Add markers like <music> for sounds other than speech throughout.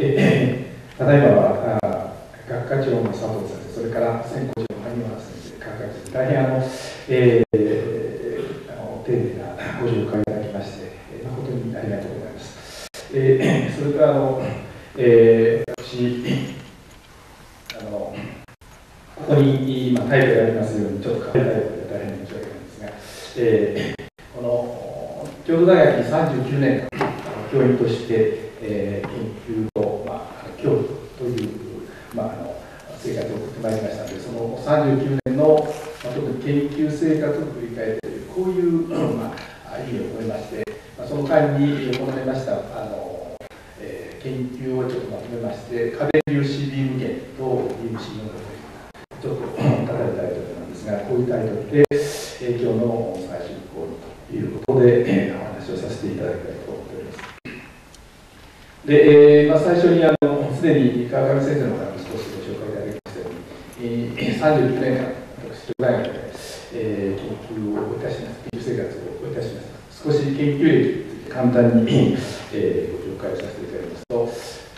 ただいまはあ学科長の佐藤先生それから専攻長の萩原先生科学先生大変あの、えー、あの丁寧なご紹介いただきまして、誠にありがとうございます、えー、それからあの、えー、私あのここに今タイトルがありますようにちょっと変えたいことで大変申し訳ないんですが、えー、この京都大学に39年間教員として、えー、研究と、まあ、教育という、まあ、あの生活を送ってまいりましたのでその39年の、まあ、特に研究生活を振り返っているこういう、まあ、意味を込めまして、まあ、その間に行いましたあの、えー、研究をちょっとまとめまして家電粒子ビーム源とビームシームちょっと書かれたタイトルなんですがこういうタイトルで、えー、今日の最終講義ということで、えー、お話をさせていただきたいと思います。で、えーまあ、最初にあのすでに川上先生の方に少しご紹介いただきましたように、えー、39年間、私、大学で、えー、研究をいたします、研究生活をいたしました。少し研究歴について簡単に、えー、ご紹介させていただきますと、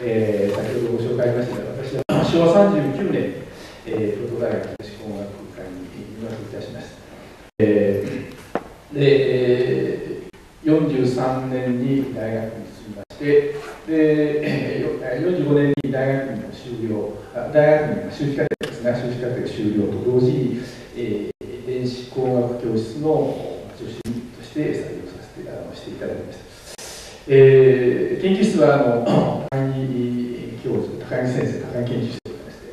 えー、先ほどご紹介ありましたが、私は昭和39年に、えー、京都大学女子工学科に入学いたしました。えー、で、えー、43年に大学に進みまして、で45年に大学院の修了大学院の修士課程ですね修士課程修了と同時に、えー、電子工学教室の助手として採用させてあのしていただきました、えー、研究室はあの高木教授高木先生高木研究室でございまして、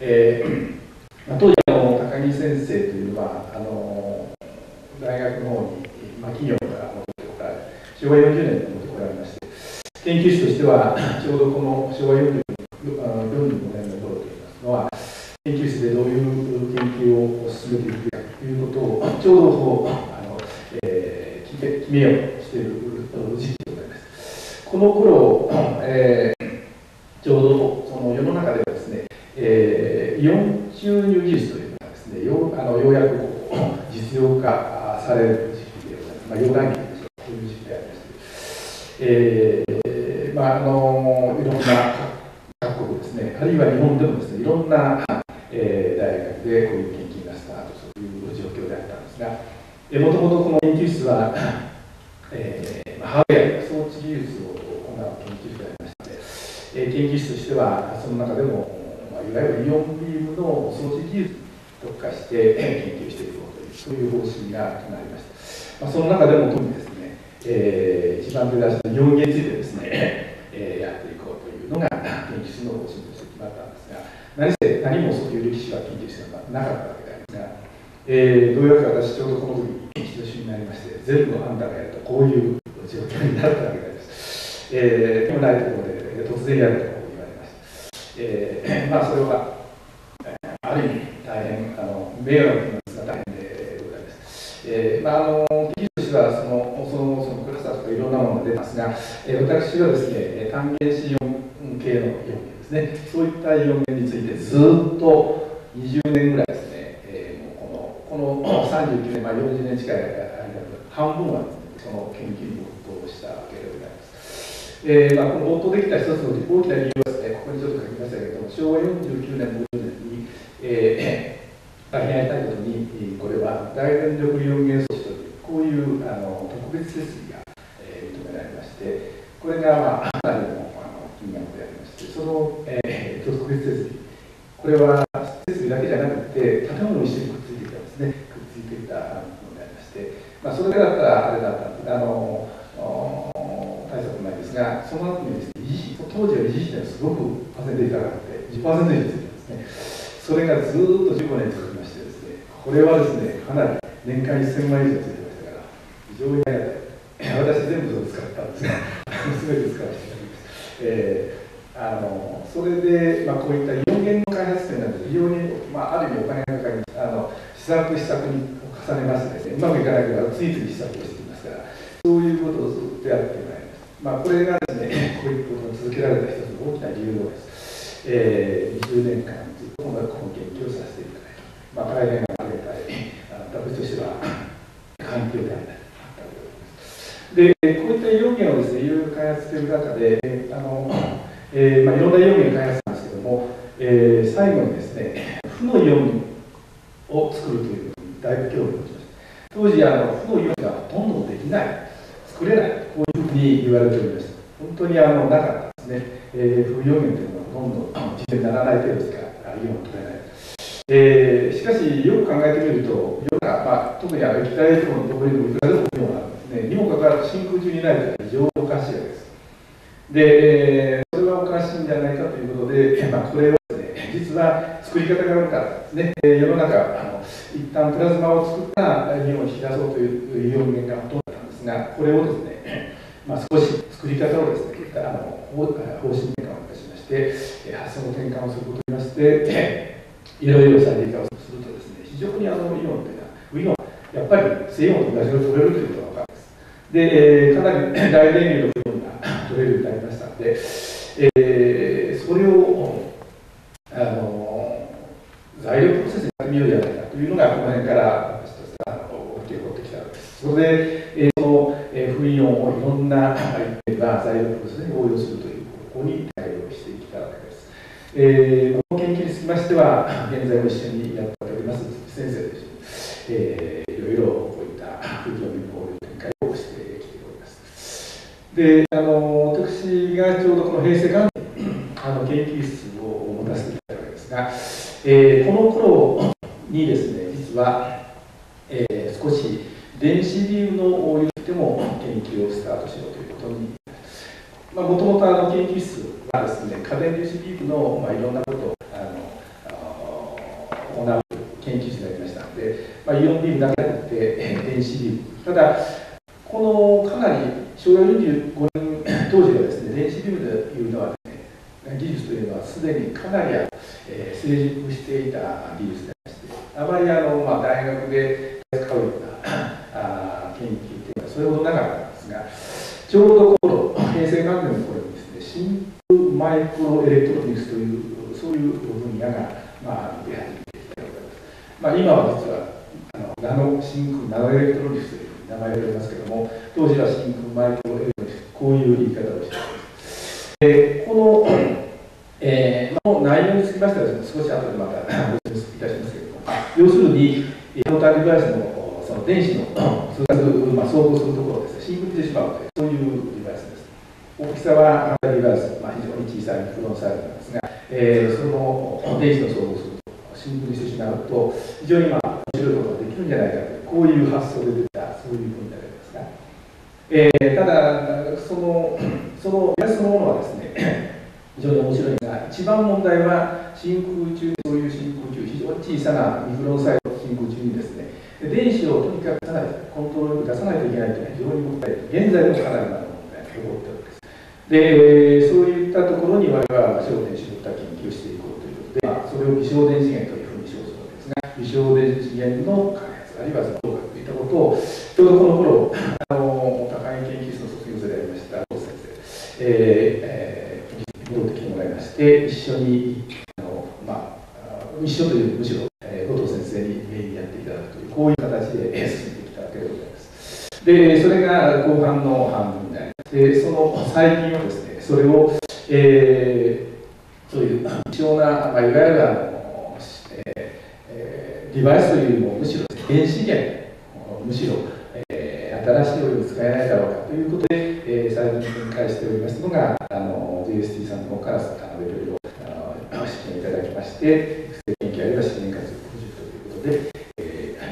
えーまあ、当時の高木先生というのはあの大学の方に、まあ、企業から戻ってこられ昭和40年に戻ってこられまして研究室としては、<coughs> ちょうどこの昭和45年の頃といいますのは、研究室でどういう研究を進めていくかということを、ちょうどこうあの、えー、決めようとしている時期でございます。この頃、えー、ちょうどその世の中ではですね、えー、イオン注入技術というのがですね、よあのようやくこう実用化される時期でございます。まあ、4段階でしょう、こういう時期でありまして。えーまあ、あのいろんな各国ですね、あるいは日本でもですね、いろんな、えー、大学でこういう研究がスタートという状況であったんですが、えもともとこの研究室は、えー、ハードウェア、装置技術を行う研究室でありましたので、えー、研究室としては、その中でも、まあ、いわゆるイオンビームの装置技術に特化して研究していこうという、そういう方針がなりました。まあ、その中でも特にですねえー、一番手出した4元についてですね、えー、やっていこうというのが研究室の方針として決まったんですが何せ何もそういう歴史は研究室がなかったわけでありますが、えー、どうやら私ちょうどこの時人志になりまして全部あんたがやるとこういう状況になったわけであります、えー、でもないところで突然やると言われました、えー、まあそれはある意味大変あの迷惑なですが大変、えーまあ、あの研究室はそのそのそのクラスターとかいろんなものが出ますが、え私はですね単元子4系の4元ですねそういった4元についてずっと20年ぐらいですね、えー、もうこのこの39年、まあ、40年近い間半分はねその研究に没頭したわけでございます。えーまあ、この没頭できた一つの大きな理由はですねここにちょっと書きましたけど昭和49年50年に、えー、大変ありたいことにこれは大電力4元素というこういうあの特別設備がえー、認められましてこれが、まあ、かなりのあの金額でありましてその、えー、特別設備。これは設備だけじゃなくて建物に一緒にくっついていたんですねくっついていたものでありまして、まあ、それだったらあれだったんですあの大したことないですがその後にですね維持当時は維持費がすごくパーセンテージ高くて10%以上ついてるんですねそれがずっと15年続きましてですねこれはですねかなり年間1000万以上ついてましたから非常に私全部使ったんですが全て使わせていただきます、えー、あのそれで、まあ、こういった4元の開発というのは非常に、まあ、ある意味お金がかかりますあの試作試作に重ねましてですねうまくいかないからついつい試作をしていますからそういうことをずっとやってまいります、まあ、これがですねこういうことを続けられた一つの大きな理由です、えー、20年間ずっと音楽の研究をさせていただいて、まあ、大変ありがたいあの私としては環境であったりでこういったイオン源をですねいろいろ開発している中であの、えーまあ、いろんなイオン源開発なんですけどもえー、最後にですね負のイオンを作るということにだいぶ興味を持ちました。当時あの負のイオンがほとんどできない作れないこういうふうに言われておりました。本当にあのなかったですね、えー、負イオン源というのはほとんど自然にならない程度しかイオンを取れない。えー、しかし、よく考えてみると、世の中、まあ、特にあの液体エレクトロンの特にいくらでもイオンがあるね、にもかかわらず真空中にないというのは非常におかしいわけです。で、それはおかしいんじゃないかということで、<laughs> まあ、これはですね、実は作り方が悪かったですね、世の中、あの一旦プラズマを作ったイオンを引き出そうというイオン源がほとんどだったんですが、これをですね、<laughs> まあ、少し作り方をですね、あの方針転換をいたしまして、発想の転換をすることにまして、<laughs> いろいろ最適化をするとですね、非常にあのイオンというのは、ウイオンやっぱり正イオンと同じを取れるということが分かで。えー、かなり大電流のイオンが取れるようになりましたので、えー、それをあの材料プロセスにやってみようじゃないかというのが、この辺から私としては起こってきたわけです。それで、えー、その、えー、フイオンをいろんな相手が材料プロセスに応用するという方向に対応してきたわけです。えー、この研究につきましては、現在も一緒にやっております先生と一緒に、えー、いろいろこういった空気の見法展開をしてきております。で、あの私がちょうどこの平成元年あの研究室を持たせていただいたわけですが、えー、この頃にですね、実は、えー、少し電子ビームの応用でも研究をスタートしようということにもともと研究室はですね家電粒子ビームの、まあ、いろんなことを行う研究室になりました。ので、まあ、イオンビームだけでなくて電子ビーム。ただこの昭和25年当時はですね電子ビームというのは、ね、技術というのはすでにかなり、えー、成熟していた技術であましてあまりあの、まあ、大学で使うようなあ研究というのはそれほどなかったんです。がちょうどこの平成元年の頃にですね真空マイクロエレクトロニクスというそういう分野が、まあ、出始めてきたわけですまあ、今は実はあのナノ真空ナノエレクトロニクスという名前を呼びますけども当時は真空マイクロエレクトロニクスこういう言い方をしていますでこの、えー、の内容につきましてはです、ね、少し後でまたご説明いたしますけれども要するにローターデバイスのその電子の通達、まあ、走行するところをですね真空にしてしまうというそういうデバイスです大きさはデバイス、まあ、非常に小さいミクロンサイズなんですが、えー、その電子の相互する新聞にしてしまうと非常にまあ面白いことができるんじゃないかというこういう発想で出たそういう分野です、えー、ただその <coughs> そのやそのものはですね <coughs> 非常に面白いんですが一番問題は真空中そういう真空中非常に小さなミクロンサイズの真空中にですね電子をとにかく出さないコントロール出さないといけないというのは非常に問題現在もかなりな問題が起こっております。でそういったところに我々は焦点を絞った研究をしていこうと。いうことで、それを微小電子源というふうに称するわけですが微小電子源の開発あるいはその統合といったことをちょうどこの頃あの高い研究室の卒業生でありました先生、えーえー、戻ってきてもらいまして一緒にあの、まあ、一緒というむしろ、えー、後藤先生にメインやっていただくというこういう形で進んできたわけでございますでそれが後半の半分になります。でその最近はですねそれを、えー、そういう貴重な、まあ、いわゆるあの、えー、デバイスというよりもむしろ電子源むしろ、新しいお湯を使えないだろうかということで、えー、最近展開しておりますのがあの JST さんの方からあのいろいろあの支援いただきまして育成研究あるいは資源活用プロジェクトということで、えー、あ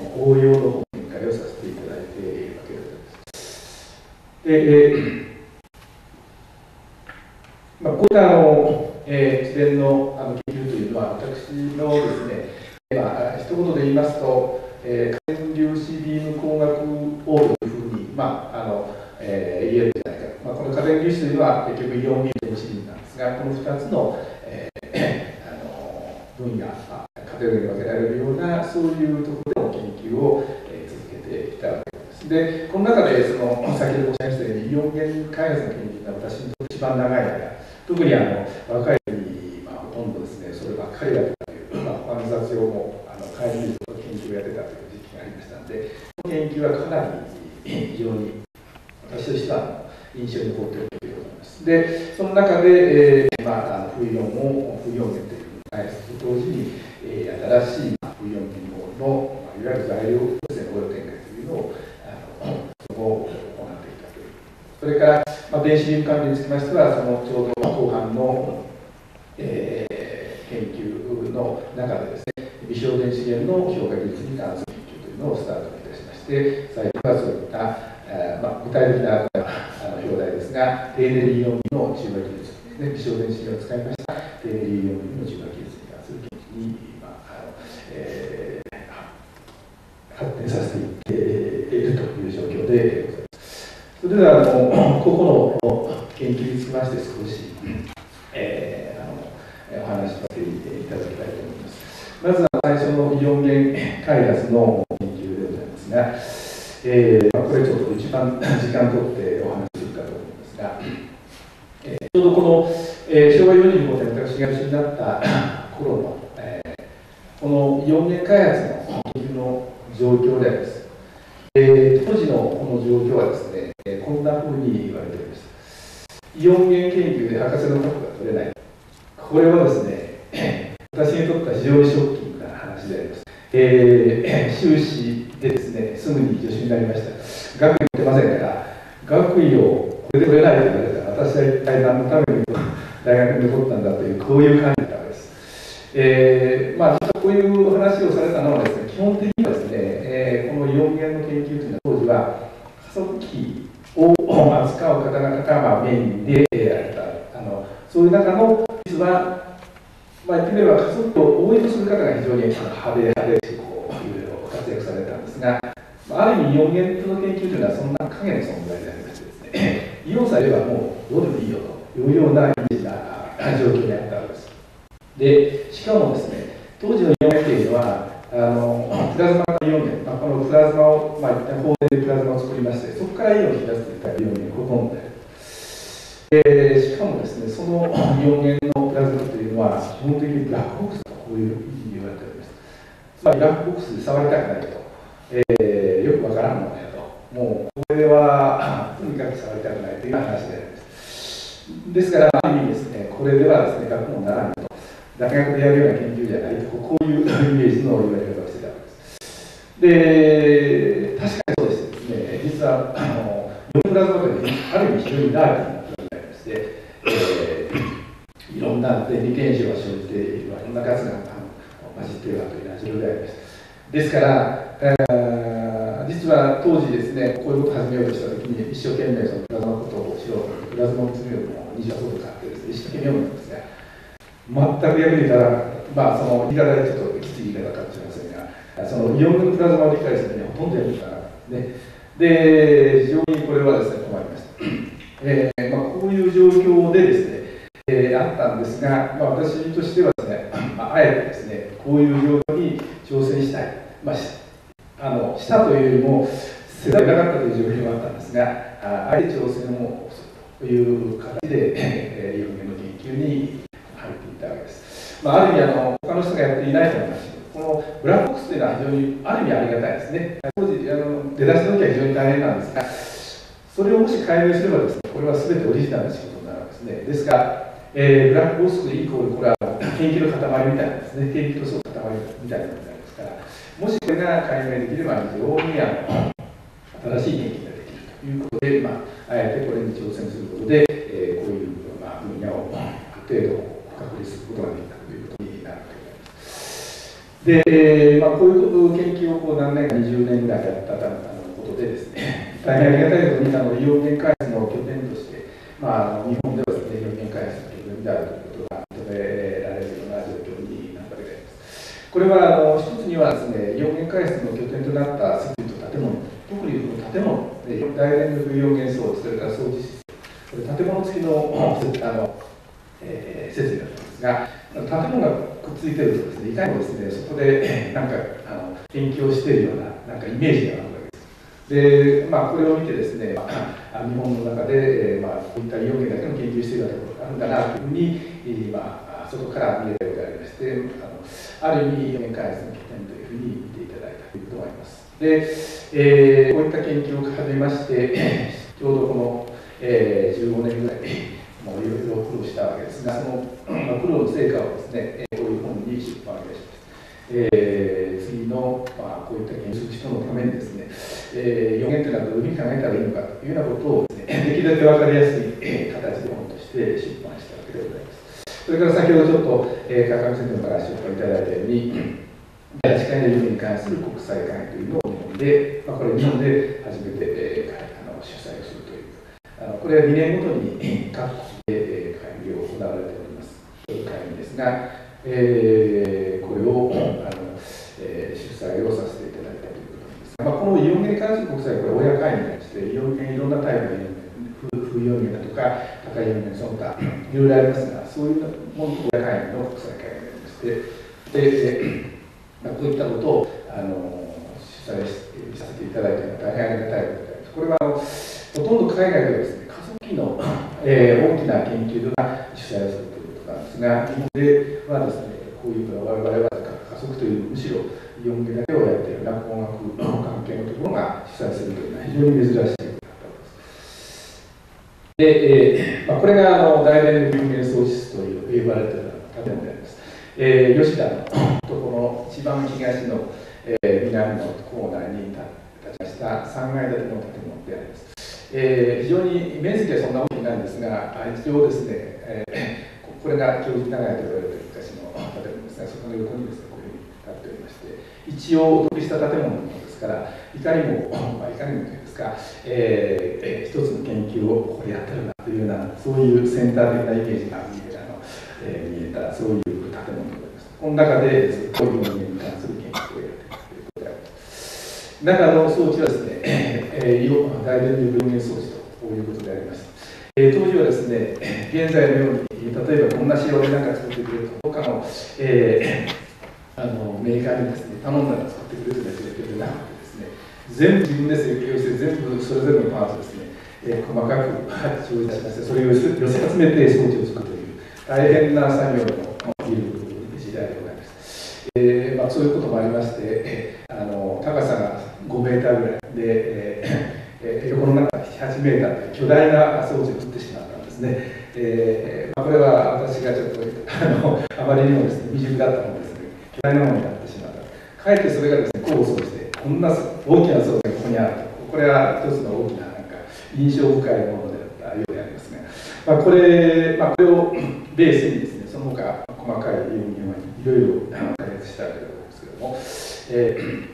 のこの応用の展開をさせていただいているわけでございます。で、えーまあ、こういったあの、えー、自然のあの研究というのは私のですねまあ、一言で言いますと、えー、火粒子ビーム光学応用というふうに、まああのえー、言えるんじゃないか、まあ、この火電粒子というのは結局イオンビーム電子ビームなんですがこの2つの,、えー、あの分野、まあ、カテゴリーに分けられるようなそういうところでの研究を、えー、続けてきたわけです。でこの中でその先ほど申し上げたようにイオン源開発の研究が私にとって一番長い間特にあの若いまあ、ほとんどですねそればっかりだった雑用もあの会議と研究をやってたという時期がありましたのでこの研究はかなり非常に私としては印象に残っているということです。で、その中で、えーまあ、あの風イオンを、風イオン源という開発と同時に、えー、新しい風イオン技能の、まあ、いわゆる材料としての応用展開というのを、あのそこを行っていたという。それから、まあ、電子リン関連につきましては、そのちょうど後半の、えー、研究の中でですね、微小電子源の評価技術に関する研究というのをスタートして、最近はそういった、えーまあ、具体的なあの表題ですが、低エネルギー用の中和技術ですね、微小電子を使いました低エネルギー用の中和技術に関する研究に、まああのえー、発展させていっているという状況でございます。それではあの、個々の研究につきまして少し、えー、あのお話しさせていただきたいと思います。まずは最初のイオン源開発のですが、えー、これちょっと一番 <clears throat> 時間取ってお話しするかと思うんですが、えー、ちょうどこの、えー、昭和45年私が一緒になった <clears throat> 頃の、えー、このイオン源開発の研究の状況であります。えー、当時のこの状況はですね、えー、こんなふうに言われております。イオン源研究で博士の格が取れない。これはですね、<clears throat> 私にとっては非常にショッキングな話であります。えー、修士でですね、すぐに助手になりました。学位持ってませんから、学位をこれで取れないと言われたら、私は一体何のために大学に残ったんだという、こういう感じだったわけです。えー、まあ、こういう話をされたのはですね、基本的にはですね、えー、このイオン源の研究というのは当時は加速器を扱う方々がまあメインであったあのそういう中の実は、まあ、言ってみれば加速器を応用する方が非常に派手派手活躍されたんですが、ある意味イオン源の研究というのはそんな影の存在でありましてですねイオンさえいればもうどうでもいいよというようなイメージな状況にあったわけです。でしかもですね当時のイオン源というのはあのプラズマのイオン源、まあ、このプラズマを、まあ、一旦放電でプラズマを作りましてそこからイオンを引き出すといったイオン源ほとんどでえー、しかもですねそのイオン源のプラズマというのは基本的にブラックボックスとこういうふうに言われております。つまりブラックボックスで触りたくないと、えー、よくわからんものやと。もうこれはとにかく触りたくないという話であります。ですからある意味ですねこれではですね学問ならんと。大学でやるような研究じゃないと。こういうイメージの言われ方をしてたわけです。で確かにそうですね。実はあのイオンプラズマというのはある意味非常にダーティーなで、えー、いろんな電離現象が生じているいろんなガスが混じっているわというような状況であります。ですから、えー、実は当時ですねこういうことを始めようとしたときに一生懸命そのプラズマのことをしようとプラズマを詰めるのを20ほど買ってですね一生懸命読むんですが全く役に立たなかったまあその言い方でちょっときつい言い方かもしれませんがそのイオンのプラズマを理解するにはほとんど役に立たなかったね。で非常にこれはですね困りましたえーまあ、こういう状況でですね、えー、あったんですが、まあ、私としてはですね、まあ、あえてですね、こういう状況に挑戦したい、まあ、あのしたというよりも、せざるを得なかったという状況があったんですが、ああえて挑戦をするという形で、えー、4年の研究に入っていったわけです。まあ、ある意味あの、他の人がやっていないと思います、このブラックボックスというのは非常にある意味ありがたいですね。当時あの出だしの時は非常に大変なんですが、それをもし解明すればですね、これは全てオリジナルな仕事になるわけですね。ですが、えー、ブラックボスクイコールこれは研究の塊みたいなですね、研究とそう塊みたいな問題ですから、もしこれが解明できれば非常にあの新しい研究ができるということで、まあ、あえてこれに挑戦することで、えー、こういう、まあ、分野をある程度確立することができたということになるわけであります。で、まあ、こういう研究をこう何年か20年ぐらいやったことでですね、大変ありがたいことにあの医療源開発の拠点として、まあ、日本ではですね、医療源開発のであるということが認められるような状況になったわけであります。これはあの一つにはですね、医療源開発の拠点となった設備と建物、特にこの建物、大連力医療源装置、それから装置システム、これ建物付きのあの、えー、設備だったんですが、建物がくっついてるとですね、いかにもですね、そこでなんかあの研究をしているようななんかイメージがあるで、まあ、これを見てですね、日本の中で、まあ、こういったイオン源だけの研究しているようなところがあるんだなというふうに、まあ、外から見えるようでありましてあのある意味イオン源開発の起点というふうに見ていただいたということがありますで、えー、こういった研究を始めまして <coughs> ちょうどこの、えー、15年ぐらいもういろいろ苦労したわけですが、その、まあ、苦労の成果をですね、こういう本に出版いたしました。えー、の、まあ、こういった研究する人のためにですね、えー、予言というのはどういうふうに考えたらいいのかというようなことをですね、<laughs> できるだけ分かりやすい形で本として出版したわけでございます。それから先ほどちょっと、えー、川上先生から紹介いただいたように、第8回の予言に関する国際会議というのを日本で、まあ、これ日本で初めて、えー、あの主催をするという、あのこれは2年ごとに各国で、えー、会議を行われております。会議ですが、えー、これを、主催をさせていただいたということです、まあ、このイオンゲに関する国際これ親会に対してイオンゲいろんなタイプのイオンゲ風イオンゲだとか高いイオンゲその他いろいろありますがそういうもの親会員の国際会議になりましてで、でまあ、こういったことをあの主催させていただいたのは大変ありがたいことであります。これはあのほとんど海外ではですね加速器の、えー、大きな研究が主催をするということなんですが、日本ではですね、こういうのは我々は加速というむしろイオンゲだけをやっているような工学関係のところが主催するというのは非常に珍しいことだったんです。で、えーまあ、これがあの大連有名創室という呼ばれている建物であります。えー、吉田のところ一番東の、えー、南のコーナーに立ちました3階建ての建物であります。えー、非常に面積はそんな大きくないんですが、一応ですね、えーこれが教授長屋と言われている昔の建物ですが、その横にですね、こういうふうに立っておりまして、一応、独立した建物ですから、いかにも、<clears throat> まあ、いかにもというんですか、えー、えー、一つの研究をここでやってるなというような、そういうセンター的なイメージが見えたの、えー、見えた、そういう建物でございます。この中で、こういうものに関する研究をやっているということであります。中の装置はですね、<clears throat> えー、大電流分現装置ということであります。えー、当時はですね、<clears throat> 現在のように、例えばこんな仕様でなんか作ってくれると、他の,、えー、<clears throat> あのメーカーにですね、頼んだら作ってくれるような状況でなくてですね、全部自分で設計をして、全部それぞれのパーツですね、えー、細かく発注いたしまして、それを寄せ集めて装置を作るという、大変な作業のいる時代でございます。えーまあ、そういうこともありまして、あの高さが5メーターぐらいで、えーの中8メーター巨大な装置を作ってしまったんですね。えーまあ、これは私がちょっとあのあまりにもですね未熟だったのですね、巨大なものになってしまった。かえってそれがですね、功を奏して、こんな大きな装置がここにあると。これは一つの大きななんか印象深いものであったようでありますが、まあ、これ、まあ、これをベースにですね、その他細かい要因はいろいろ開発したということですけども、え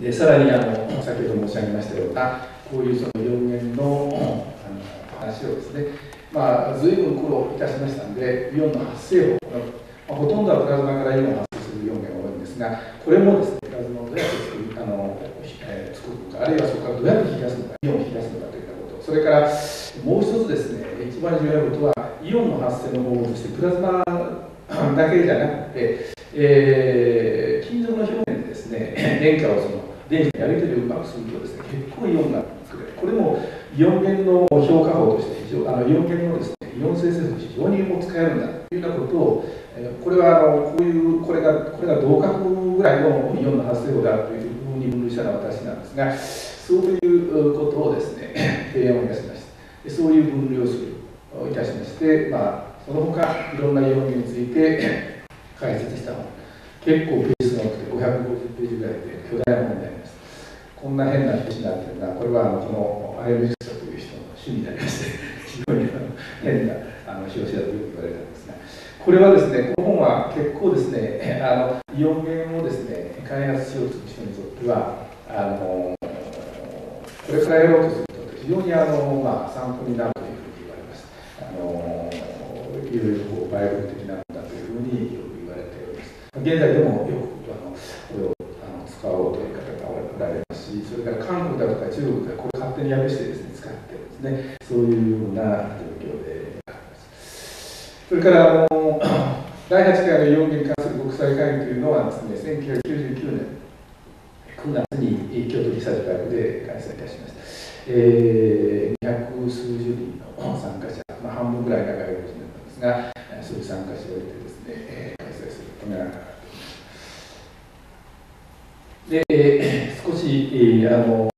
ー、でさらにあの先ほど申し上げましたようなこういうその4元のあの話をですね、まあ、随分苦労いたしましたので、イオンの発生法、まあ、ほとんどはプラズマからイオンが発生する4元が多いんですが、これもですね、プラズマをどうやって作るあの、えー、作るのか、あるいはそこからどうやって引き出すのか、イオンを引き出すのかといったこと、それからもう一つですね、一番重要なことは、イオンの発生の方法として、プラズマだけじゃなくて、えー、金属の表面でですね、電荷をその電子のやり取りをうまくするとですね、結構イオンが。これもイオン源の評価法として非常、あのイオン源のですね、イオン生成法非常にも使えるんだというようなことを、えこれはあのこういう、これが、これが同格ぐらいのイオンの発生法であるというふうに分類したのは私なんですが、そういうことをですね、提案をいたしました。そういう分類をする、いたしまして、まあ、その他いろんなイオンについて解説した本。結構ペースが多くて550ページぐらいで巨大なものであります。こんな変な表紙になってるのは、これはあのこのアイルミストという人の趣味でありまして、非常に変なあの表紙だとよく言われたんですが、これはですね、この本は結構ですね、あのイオン源をですね、開発しようとする人にとっては、あのこれからやろうとすると、非常にあの、まあ、参考になるというふうに言われます。あのいろいろこうバイオ的なものだというふうによく言われております。現在でもよくそれから韓国だとか中国だとかこれ勝手に訳してですね、使ってるんですね、そういうような状況であります。それからあの第8回のイオンに関する国際会議というのはですね、1999年9月に京都リサーチ大学で開催いたしました。えー、200数十人の参加者、まあ、半分ぐらいが外国人だったんですが、そういう参加者を入れてですね、えー、開催することがで、少し、あの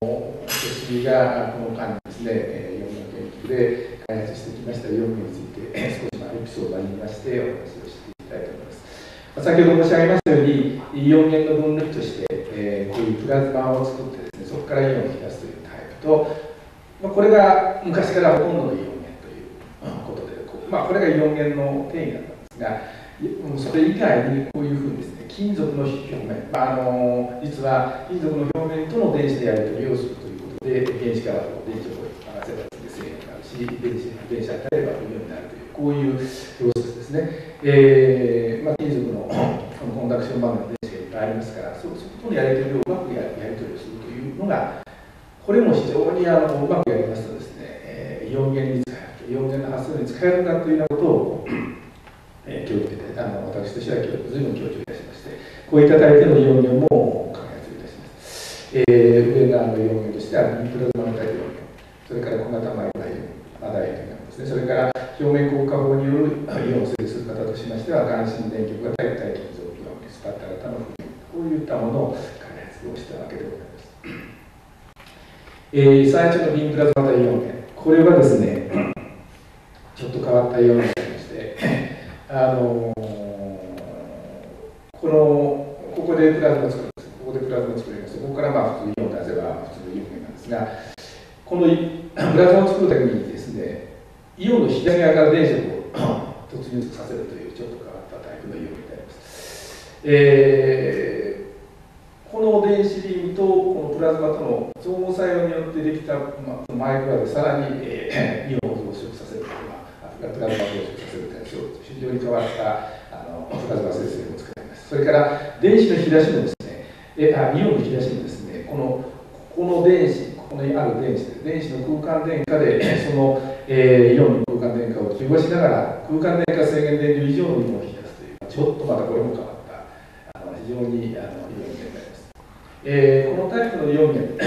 私がこの間ですね、いろんな研究で開発してきましたイオンについて少しまエピソードありましてお話をしていきたいと思います。先ほど申し上げましたように、イオン源の分類として、え、こういうプラズマを作ってですね、そこからイオンを引き出すというタイプと、ま、これが昔からほとんどのイオン源ということで、まあ、これがイオン源の定義だったんですが、それ以外にこういうふうにですね、金属の表面、まあ、あの実は金属の表面との電子でやり取りをするということで、原子から電池を合わせたら制限があるし、電子電子が与えれば不要になるという、こういうプロセスですね。えーまあ、金属のそのコンダクション場面の電子がいっぱいありますから、そうそことのやり取りをうまくややり取りをするというのが、これも非常にあのうまくやりますとですね、えー、イオン源に使える、イオン源の発生に使えるんだというようなことを、あの私としてはずいぶん強調いたしまして、こういたタイプのイオン源も開発いたします。えー、上側のイオン源としては、ミプラズマ型イオン源、それから小型マイダイオン、マダイオンですね、それから表面硬化法によるイオンを整理する方としましては、眼心電極型体金属イオン、スパッタ型のこういったものを開発をしたわけでございます。えー、最初のビンプラズマ型イオン源、これはですね、<clears throat> ちょっと変わったイオン源でまして、あのこのここでプラズマ作るんですここでプラズマ作りますここからまあ普通イオン出せば普通のイオンなんですがこのプラズマを作るためにですねイオンの左側から電子を突入させるというちょっと変わったタイプのイオンになります、えー、この電子ビームとこのプラズマとの相互作用によってできた、まあ、マイクロでさらに、えー、イオンを増殖させるという、まあ、プラズマ増殖させるという非常に変わったあのプラズマ生成を作ります。それから電子の引き出しもですねえあイオンの引き出しもですねこのここの電子ここにある電子電子の空間電荷で <clears throat> その、えー、イオンの空間電荷を中和しながら空間電荷制限電流以上のイオンを引き出すというちょっとまたこれも変わったあの非常にあのイオン源になります、えー、このタイプのイオン源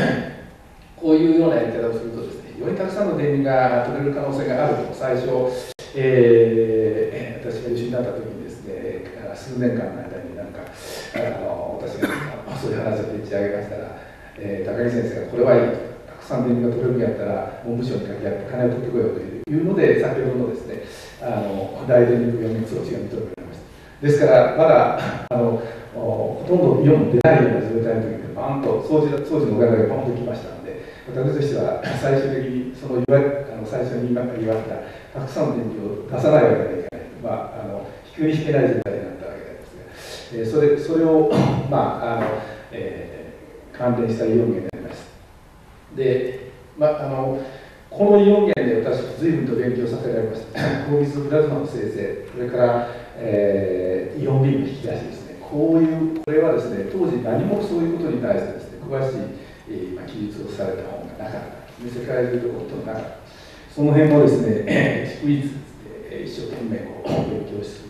こういうようなやり方をするとですねよりたくさんの電流が取れる可能性があると最初、えー、私が優秀になった時にですね数年間の間になんかあの私がそういう話をでっち上げましたら、えー、高木先生がこれはいいとたくさん電流が取れるんやったら文部省に掛け合って金を取ってこようというので先ほどのですねあの大電力4熱装置が認められました。ですからまだあのほとんどイオン出ないような状態の時にバンと掃除掃除のお金がバンときました。私としては最終的にその言わあの最初に言われたたくさんの電流を出さないわけにはいかない、まあ、あの引くに引けない状態になったわけですが、えー、それそれを、まああのえー、関連したイオン源になります。で、まあ、あのこのイオン源で私、随分と勉強させられました。高密プラズマの生成、それから、えー、イオンビーム引き出しですね、こういう、これはですね、当時何もそういうことに対してですね、詳しい、えーまあ、記述をされた本がなかった世界中どころとなかった。その辺もですね、<laughs> 逐一一生懸命こう勉強する。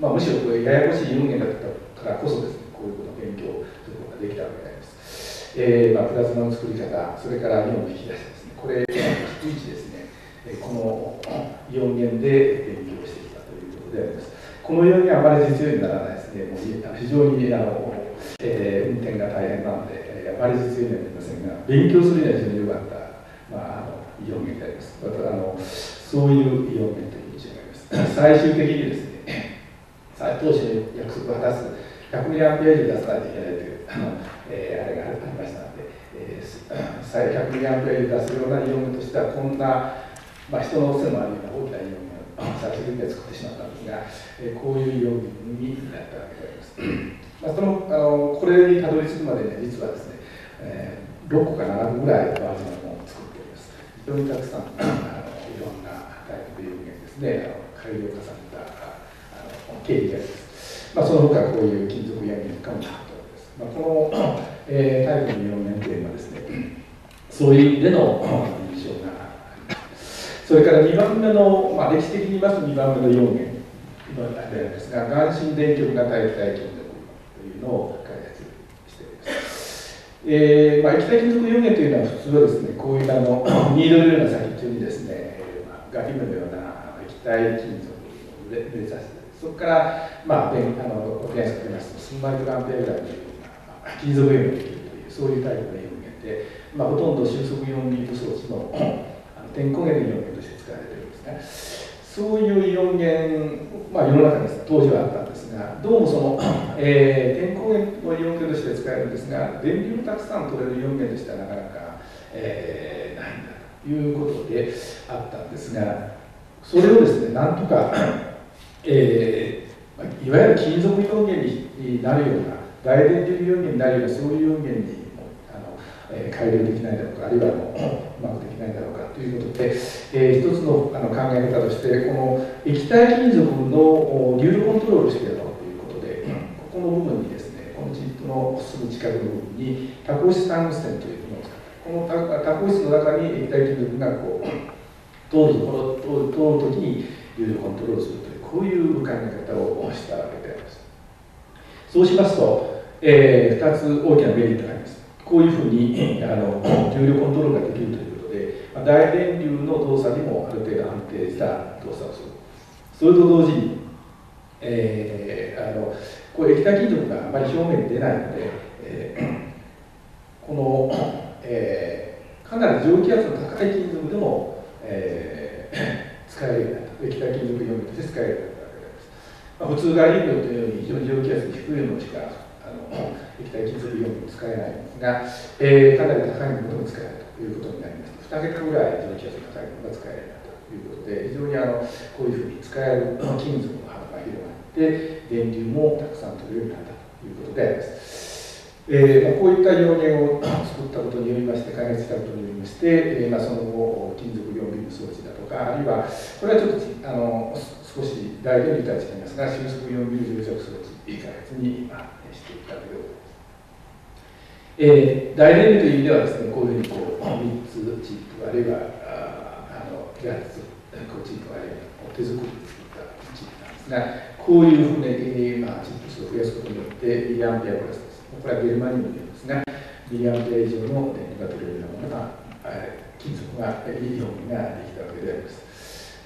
まあ、むしろこれややこしいイオン源だったからこそですね、こういうことを勉強することができたわけであります。えーまあ、プラズマの作り方、それからイオンの引き出しですね、これ、逐一ですね、このイオン源で勉強してきたということであります。このようにあまり実用にならないですね、もう非常にあの、えー、運転が大変なので、あまり実用にはなりませんが、勉強するには非常に良かった、まあ、あのイオン源であります。またあのそういうイオン源という印象があります。最終的にですね、当時の約束を果たす100ミリアンペア以上出さないといけないというあの、えー、あれがありましたので、えー、100ミリアンペア以上出すようなイオン源としてはこんな、まあ、人の背のあるような大きなイオン源を最終的には作ってしまったんですが、えー、こういうイオン源になったわけであります。まあ、そのあのこれにたどり着くまでね、実はですね、えー、6個か7個ぐらいバージョンを作っております。非常にたくさんいろんなタイプのイオン源ですね、改良を重ねたあの経緯があります。まあ、その他こういう金属薬品かもしれないです。まあ、この、えー、タイプの4年というのはですね、そういう意味での印象が。それから2番目の、まあ、歴史的に言いますと2番目の4元のあれですが、眼心電極型液体金属というのを。えーまあ、液体金属4元というのは普通はですね、こういうあの <coughs> ニードルのような先っちょにですね、まあ、ガキのような液体金属を目指してそこから、まあ、あの電子かけますと数マイクロアンペアぐらいの金属イオンができるというそういうタイプのイオン源で、まあ、ほとんど収束イオンビート装置の <coughs> あの点光源のイオン源として使われてるんですね。そういうイオン源、まあ、世の中に当時はあったが、どうもその、<clears throat> えー、天候源のイオン源として使えるんですが、電流をたくさん取れるイオン源としてはなかなか、えー、ないんだということであったんですが、それをですね、なんとか、<clears throat> えー、いわゆる金属イオン源になるような、大電流イオン源になるような、そういうイオン源にえ、改良できないだろうかあるいはもう <clears throat> うまくできないだろうかということで、えー、一つのあの考え方としてこの液体金属の流度コントロールしてい、部分にですねこのチップのすぐ近くの部分に多孔質タングステンというものを使ったこの多孔質の中に液体金属がこう通るころ通る時に流度コントロールするというこういう考え方をしたわけでありますそうしますと、えー、2つ大きなメリットがありますこういうふうにあの重量コントロールができるということで、ま、大電流の動作にもある程度安定した動作をするそれと同時に、えー、あのこう液体金属があまり表面に出ないので、えー、この、えー、かなり蒸気圧の高い金属でも、えー、使えるようになった液体金属表面として使えるようになったわけです、まあ、普通外力というように非常に蒸気圧が低いものしかあの液体金属イオンに使えないんですが、えー、かなり高いものも使えるということになります。2桁ぐらい蒸気圧が高いものが使えるということで、非常にあのこういうふうに使える金属って、電流もたくさん取れるようになったということであります。えーまあ、こういった要言を作ったことによりまして、開発したことによりまして、えーまあ、その後、金属両ビーム装置だとか、あるいは、これはちょっとあの少し大電流とは違いますが、収束用ビーム蒸着装置開発に今していったわけでございます。えー、大連という意味ではですね、こういうふうにこう3つチップ、あるいはああの8つこうチップ、あるいは手作りで作ったチップなんですが、こういうふうに、まあ、チップ数を増やすことによって、ミリアンペアプラスです。これはゲルマニウムですが、ミリアンペア以上の電流が取れるようなものが、金属が、イオンができたわけであります。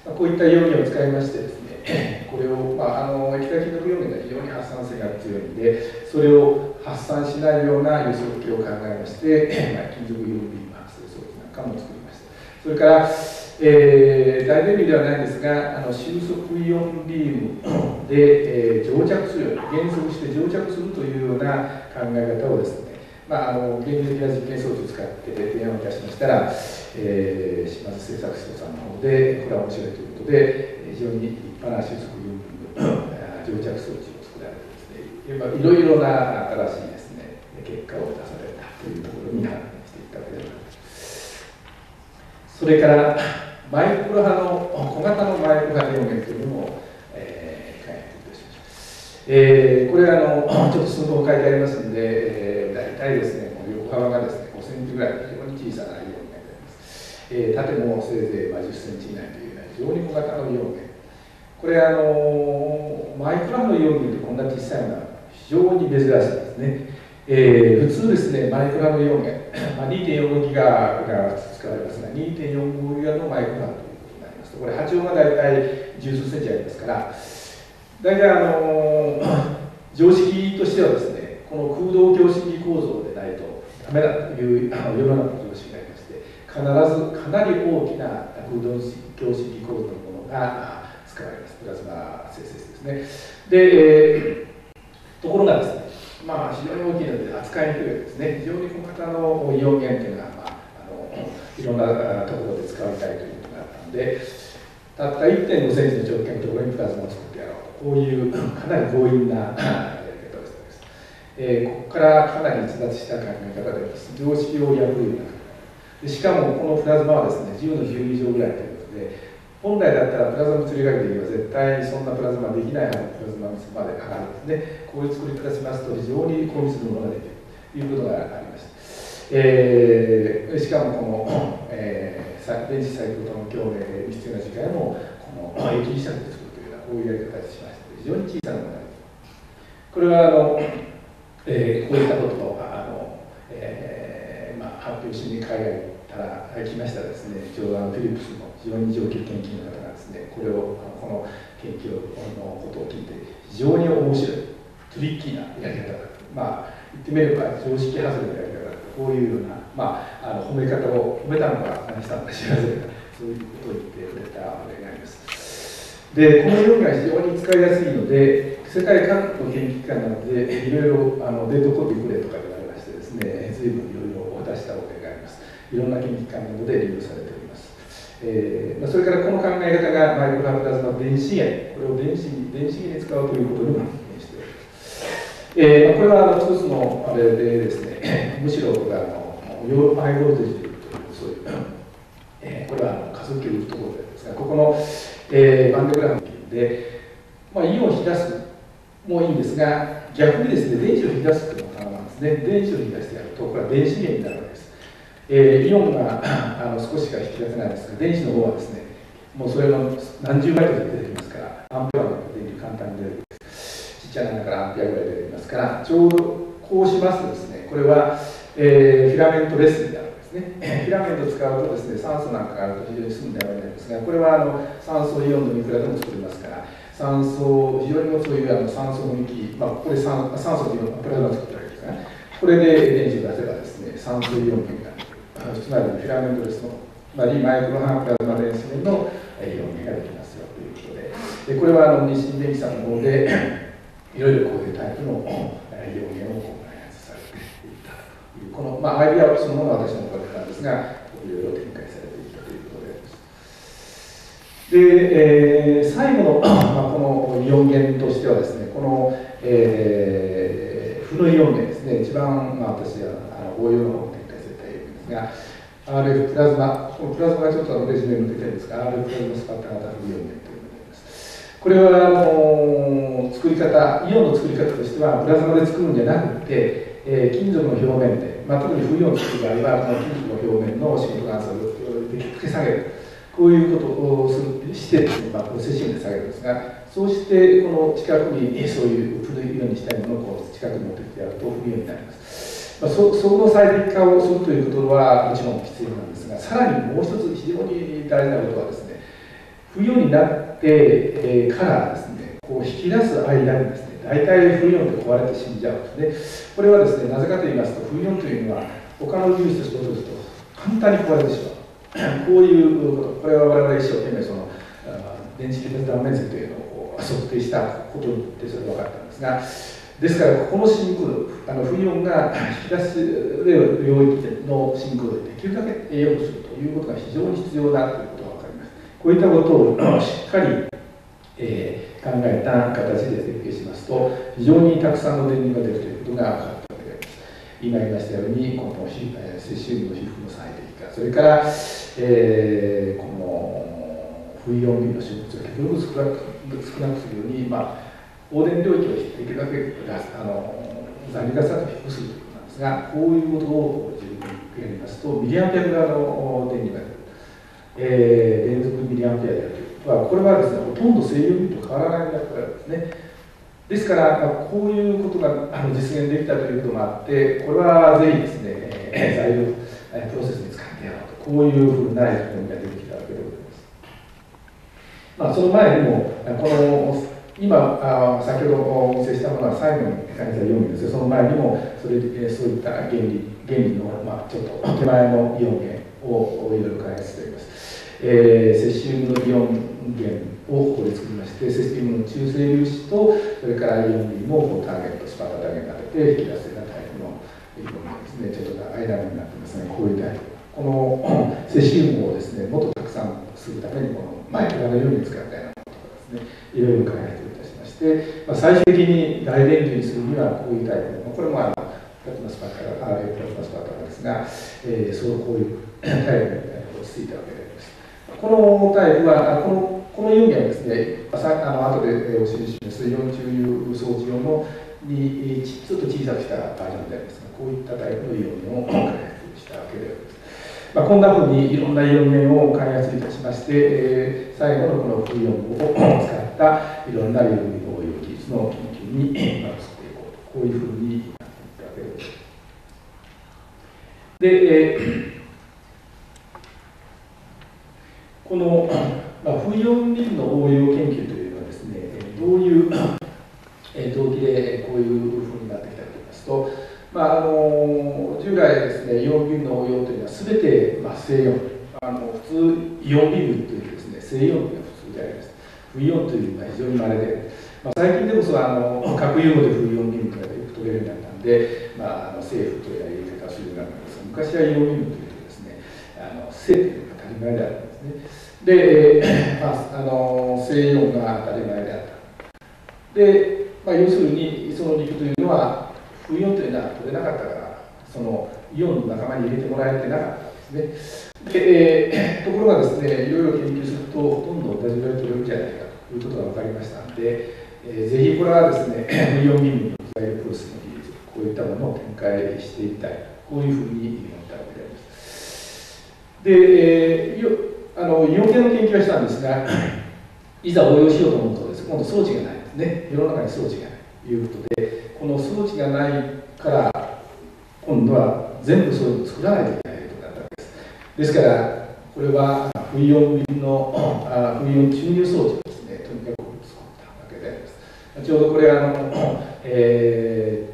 まあ、こういった容器を使いましてですね、<coughs> これを、まあ、あの液体金属容器が非常に発散性が強いので、それを発散しないような輸送機を考えまして、<coughs> まあ、金属イオンビーム発生装置なんかも作りました。それから、えー、大電流ではないんですが、あの収束イオンビームで、えー、蒸着する、減速して蒸着するというような考え方をですね、まあ、あの原理的な実験装置を使って提案をいたしましたら、えー、島津製作所さんの方で、これは面白いということで、非常に立派な収束イオンビーム蒸着装置を作られてですね、いろいろな新しいですね、結果を出されたというところに発展していったわけでございます。それから、マイクロ波の、小型のマイクロ波電源というのも、えー、開発いたしました。えー、これはあの、ちょっと数分書いてありますので、えー、大体ですね、この横幅がですね、5センチぐらい、非常に小さなイオンになります。えー、縦もせいぜい10センチ以内というような非常に小型のイオン源。これあの、マイクロ波のイオン源ってこんな小さいのは非常に珍しいですね。えー、普通ですね、マイクロ波のイオン源、<coughs> まあ、2.45ギガが使われますが、2.45ギガのマイクロ波ということになりますと、これ波長が大体十数センチありますから、大体あの <coughs> 常識としてはですね、この空洞共振器構造でないとダメだというあの <coughs> 世の中の常識がありまして、必ずかなり大きな空洞共振器構造のものが使われます。プラズマ生成ですね。で、えー、ところがですね、まあ、非常に大きいので扱いにくいですね。非常に小型のイオン源というのは、まあ、あのいろんなところで使われたいということがあったので、たった1.5センチの直径のところにプラズマを作ってやろうと、こういう <coughs> かなり強引なえー、ここからかなり逸脱した考え方であります。常識を破るようなでしかもこのプラズマはですね、10の12乗ぐらいということで、本来だったらプラズマ物理学で言えば絶対にそんなプラズマできないはずプラズマまで上がるんですね。こういう作り方しますと非常に高密度のものができるということがありました。えー、しかもこの、えー、電池サイクルとの共鳴に必要な時間もこの液磁石で作るというようなこういうやり方をしまして非常に小さなものがあります。これはあのえー、こういったことをあの、えーまあ、発表しに海外から来ましたですねちょうどあのフィリップスの非常に上級研究の方がですねこれをこの研究のことを聞いて非常に面白いトリッキーなやり方だまあ言ってみれば常識外れのやり方だこういうような、まあ、あの褒め方を褒めたのか何したのか知りませんがそういうことを言ってくれたわけがあります。で、このイオンが非常に使いやすいので、世界各国の研究機関なので、いろいろあのデートコピーくれとか言われましてですね、随分いろいろ渡したわけがあります。いろんな研究機関などで利用されております。えー、それからこの考え方がマイクロハプラズマ電子源、これを電子電子源に使うということにも発見しております。えー、これはあの一つのあれでですね、<coughs> むしろこれはあのハイボルテージというそういう、えー、これは加速器を打つところですが、ここの、えー、バンドグラフで、まあ、イオンを引き出すもいいんですが、逆にですね、電子を引き出すというのが可能なんですね。電子を引き出してやると、これは電子源になる。えー、イオンがあの少ししか引き出せないんですが、電子の方はですね、もうそれの何十倍とか出てきますから、アンペアの電流簡単に出てきます。ちっちゃな穴からアンペアぐらい出てきますから、ちょうどこうしますとですね、これは、えー、フィラメントレスになるんですね。<clears throat> フィラメント使うとですね、酸素なんかがあると非常に済むんではないんですが、これはあの酸素イオンのいくらでも作れますから、酸素、非常にもそういうあの酸素の域、まあ、ここで酸酸素というのはプラズマ作ったわけですね。これで電池を出せばですね、酸素イオンが、つまりフィラメントレスの、つまりマイクロハンプラズマ電子源のイオンができますよということで、でこれはあの日清電機さんの方で、いろいろこういうタイプのイオン源を開発されていったという、この、まあ、アイデアそのものは私のおかげなんですが、いろいろ展開されていったということであります。で、えー、最後の、<clears throat> まあ、このイオン源としてはですね、この、えー、負のイオン源ですね、一番、まあ、私は応用の方を展開されたイオンですが、RF プラズマ、このプラズマがちょっとあのレジュメに出てるんですが、RF プラズマスパッタ型不イオン源というのがあります。これはあの作り方、イオンの作り方としては、プラズマで作るんじゃなくて、えー、金属の表面で、まあ、特に不イオンを作る場合は、この金属の表面のシントガンスをできるだけ下げる。こういうことをするしてですね、まあ、プロセッシングで下げるんですが、そうしてこの近くにそういう古いようにしたいものをこう近くに持ってきてやると不利になります。まあ、そその最適化をするということはもちろん必要なんですが、さらにもう一つ非常に大事なことはですね、不要になって、からですね、こう引き出す間にですね、大体不要で壊れて死んじゃうんですね。これはですね、なぜかと言いますと、不要というのは他のウイルスとすると簡単に壊れてしまう。<coughs> こういうこと、これは我々一生懸命その電池的断面積というのを測定したことでそれ分かったんですが、ですから、ここの真空度、あのフイオンが引き出す領域の真空度できるだけ栄養するということが非常に必要だということが分かります。こういったことをしっかり、えー、考えた形で設計しますと、非常にたくさんの電流が出るということが分かったわけであります。今言いましたように、この接種部の皮膚の最適化、それから、えー、この不イオンビの植物を極力少なく少なくするように、まあ、放電領域をできるだけあの残留ガスだと低くするということなんですが、こういうことを自分にやりますと、ミリアンペアぐらいの電流が出る、えー、連続ミリアンペアであるということは、これはですね、ほとんど制御ビと変わらない役割ですね。ですから、こういうことがあの実現できたということもあって、これはぜひですね、材料、プロセスに使ってやろうと。こういうふうな仕組みが出てきたわけでございます。まあ、その前にも、この今あ、先ほどお見せしたものは最後に書いた4んですが、その前にもそれそういった原理原理の、まあ、ちょっと手前のイオン源をいろいろ開発しております。えー、セシウムのイオン源をここで作りまして、セシウムの中性粒子と、それからイオン類もこうターゲット、スパータターゲットに当てて引き出せるようなタイプのイオン源ですね。ちょっと間になってますね。こういうタイプ。この <clears throat> セシウムをですねもっとたくさんするためにこのマイクラのように使ったようなことかですねいろいろ開発いたして、まあ、最終的に大電流にするにはこういうタイプ。これもあのプラズマスパーカー RA プラズマスパーカーですが、えー、そうこういうタイプに落ち着いたわけであります。このタイプはこのこのイオンはですね。あの後でお示しします。イオン中流装置用のにちょっと小さくしたバージョンでありますがこういったタイプのイオンを開発したわけであります。まあ、こんなふうにいろんなイオン源を開発いたしまして、えー、最後のこのフイオンを使ったいろんなイオン応用技術の研究に移っていこうとこういうふうになっていったわけです。で、えー、この、まあ、フイオンリンの応用研究というのはですねどういう動機でこういうふうになってきたかといいますとまあ、あの従来ですね、イオンビルの応用というのは全て、まあ、西洋、あの普通イオンビームというですね正イオンが普通であります不イオンというのは非常に稀で、まあ、最近でこそあの核融合で不イオンビームというのがよく取れるようになったんで、まあ、あの政府という言い方するようになったんですが昔はイオンビームというとですねあの正というのが当たり前であるんですね。で、<coughs> まあ、あの西洋が当たり前であった。で、まあ、要するにその理由というのは不イオンというのは取れなかったからそのイオンの仲間に入れてもらえてなかったんですね。で、えー、<coughs> ところがですねいろいろ研究するとほとんど同じぐらい取れるんじゃないかということが分かりましたので、えー、ぜひこれはですね不イオン耳のザイルプロセスの技術こういったものを展開していきたいこういうふうに思ったわけであります。で、えーあのイオン系の研究はしたんですが <clears throat> いざ応用しようと思うとです今度装置がないですね。世の中に装置がないということでこの装置がないから今度は全部そういうのを作らないといけないということだったわけです。ですからこれは不イオンのあ不イオン注入装置ですねとにかく作ったわけでありますちょうどこれあの、<coughs> え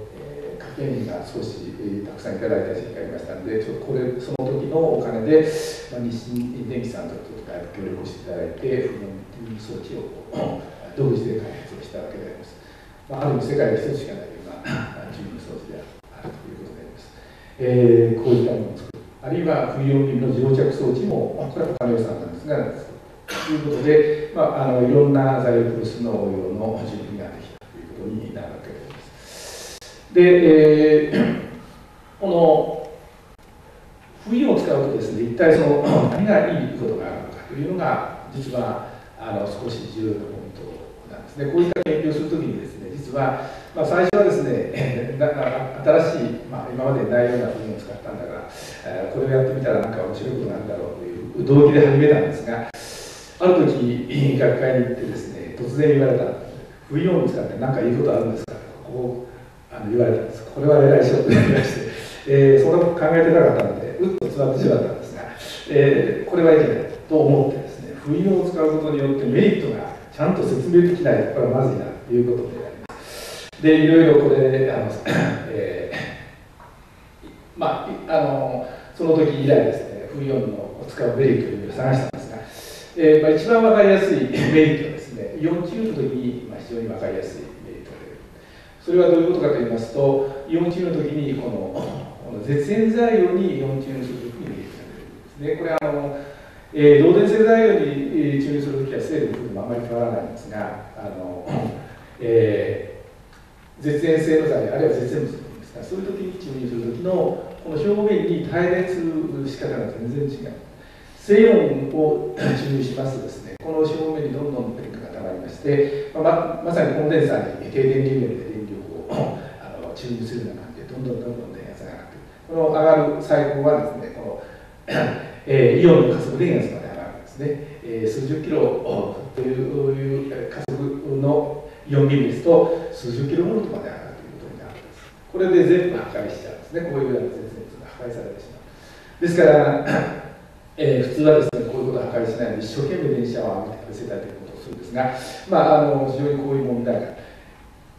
ー、家計人が少し、えー、たくさんいただいた時期がありましたのでちょっとこれその時のお金でまあ、日清電機さんとか協力していただいて、不燃装置を <coughs> 独自で開発をしたわけであります。まあ、ある意味、世界で一つしかないような <coughs> 注入装置であるということであります。えー、こういったものを作る。あるいは、冬用便の乗着装置も、これは他の予算なんですが、ということで、まあ、あのいろんな材料プロスの応用の準備ができことになるわけです。で、えー、この冬を使うとですね一体その何がいいことがあるのかというのが実はあの少し重要なポイントなんですねこういった研究をするときにですね実は、まあ、最初はですね <laughs> 新しい、まあ、今までないような冬を使ったんだから、えこれをやってみたらなんか面白いことなんだろうという動機で始めたんですがある時学会に行ってですね突然言われた冬を使って何かいいことあるんですかとこうあの言われたんですこれは偉い仕事になりまして、えー、そんなこと考えてなかったんでうっと座ってしまったんですが、えー、これはいけないと思ってですね不意を使うことによってメリットがちゃんと説明できないこれはまずいなということでありますでいろいろこれあの、えー、まああのその時以来ですね不意音の使うメリットを探したんですが、えーまあ、一番わかりやすいメリットでイオンチューの時に、まあ、非常にわかりやすいメリットでそれはどういうことかと言いますとイオンチューの時にこの絶縁材料にイオン注入するときに利益されるんですね。これはあの、えー、導電性材料に注入するときは成分の部分もあまり変わらないんですが、あの <coughs> えー、絶縁性の材料、あるいは絶縁物ですが、そういうときに注入するときのこの表面に耐熱仕方が全然違う。静音を注入しますとですね、この表面にどんどんして、ま、まさにコンデンサーに低電流源で電力をあの注入するような感じで、どんどんどんどん電圧が上がってこの上がる最高はですね、この、<coughs> えー、イオンの加速電圧まで上がるんですね。えー、数十キロという加速のイオンビームですと、数十キロボルトまで上がるということになるんです。これで全部破壊しちゃうんですね。こういうような絶熱が破壊されてしまう。ですから、<coughs> えー、普通はですね、こういうことを破壊しないで、一生懸命電車を浴びて食べせたいというするんですが、まあ、あの非常にこういう問題が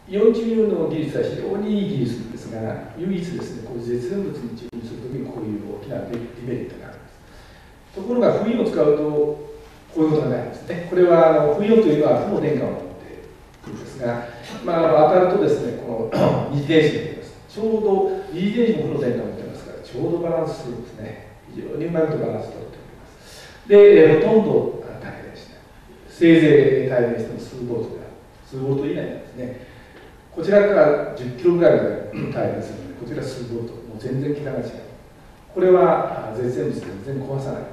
イオン注入の技術は非常にいい技術なんですが、唯一ですね、こう絶縁物に注入するときにこういう大きなデメリットがあるんです。ところが、不イオンを使うと、こういうことがないんですね。これは、あの不イオンというのは負の電荷を持ってくるんですが、まあ、当たるとですね、この二次電子が出ます。ちょうど二次電子も負の電荷を持ってますから、ちょうどバランスするんですね。非常にうまくバランス取っております。で、ほとんど。せいぜい耐電しても数ボルトである。数ボルト以内なんですね。こちらから10キロぐらいまで耐えするので、こちら数ボルト、もう全然桁が違う。これは絶縁物全然壊さない。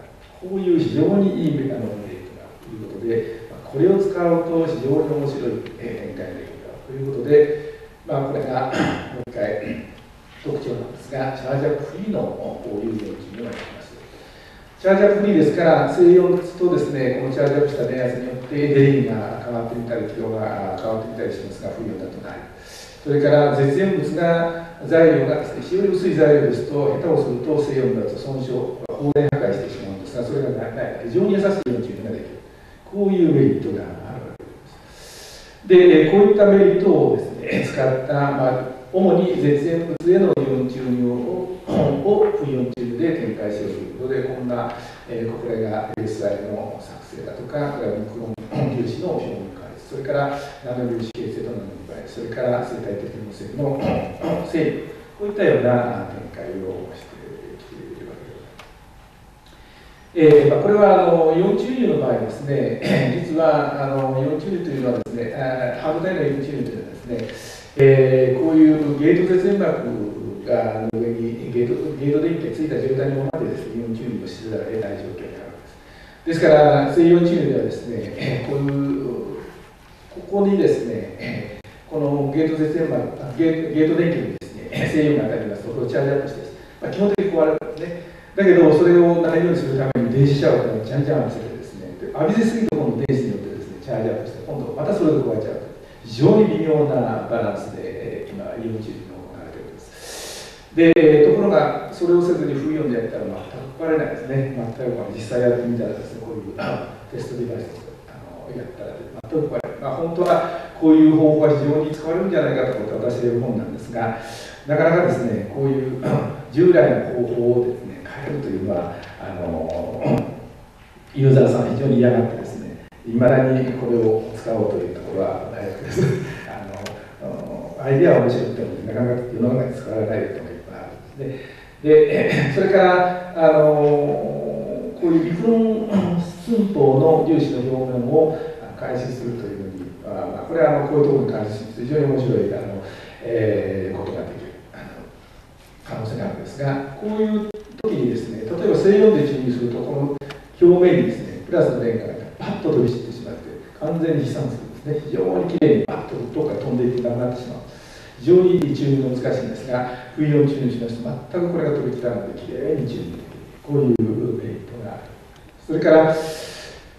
こういう非常にいいメカのメリットがということで、これを使うと非常に面白い展開ができるということで、まあ、これがもう一回特徴なんですが、チャージアップフリーのこういう電池になります。チャージアップフリーですから、静音とですね、このチャージアップした電圧によってデインが変わってみたり、気温が変わってみたりしますが、不要だとない。それから絶縁物が材料がですね、非常に薄い材料ですと、下手をすると静音だと損傷、放電破壊してしまうんですが、それがない非常に優しいようにができる。こういうメリットがあるわけです。で、こういったメリットをですね、使った、まあ、主に絶縁物へのイオン注入を本を不イオン中で展開しようということで、こんな、えー、これが SI の作成だとか、これはミクロン粒子の表面化ですそれからナノ粒子形成とナノ分解、それから生態的無線の整理、<coughs> こういったような展開をしてきているわけです。えーまあ、これはあのイオン注入の場合ですね、<coughs> 実はあのイオン注入というのはですね、ハードタイのイオン注入というのはですね、えー、こういうゲート絶縁膜が上にゲートゲート電気がついた状態のままでですね、イオンチューニングをしざるを得ない状況にあるわけです。ですから、水イオンチューニングではですね、<laughs> こういうここにですね、<laughs> このゲート絶縁膜ゲート電気にですね、制御が当たりますと、これをチャージアップしてです、まあ、基本的に壊れるんですね。だけど、それをないようにするために電子シャワーをチャージアップしてですね、浴びせすぎるとこの電子によってですね、チャージアップして、今度またそれで壊れちゃう。非常に微妙なバランスで、今、イオンチで、ところが、それをせずに不イオンでやったら全く壊れないですね。全く実際やってみたらですね、こういうテストデバイスあのやったら全く壊れない。まあ、本当はこういう方法が非常に使われるんじゃないかと思って私は本なんですが、なかなかですね、こういう <clears throat> 従来の方法をですね、変えるというのは、あの <clears throat> ユーザーさん非常に嫌がってですね、いまだにこれを使おうというところは大学です。あのアイデアは面白くても、なかなか世の中に使われないとで。で、<coughs> それから、あのこういうビクロン寸法の粒子の表面を開始するというのに、まあ、これはあのこういうところに開始する非常に面白いあの、えー、ことができるあの可能性があるんですが、こういう時にですね、例えば静音で注入すると、この表面にですね、プラスの電荷がパッと飛び散ってしまって、完全に飛散するんですね。非常にきれいにパッとどっか飛んでいってなくなってしまう。非常に注入が難しいんですが、不意を注入しますと、全くこれが飛び散らないで、きれいに注入できる。こういうメリットがある。それから、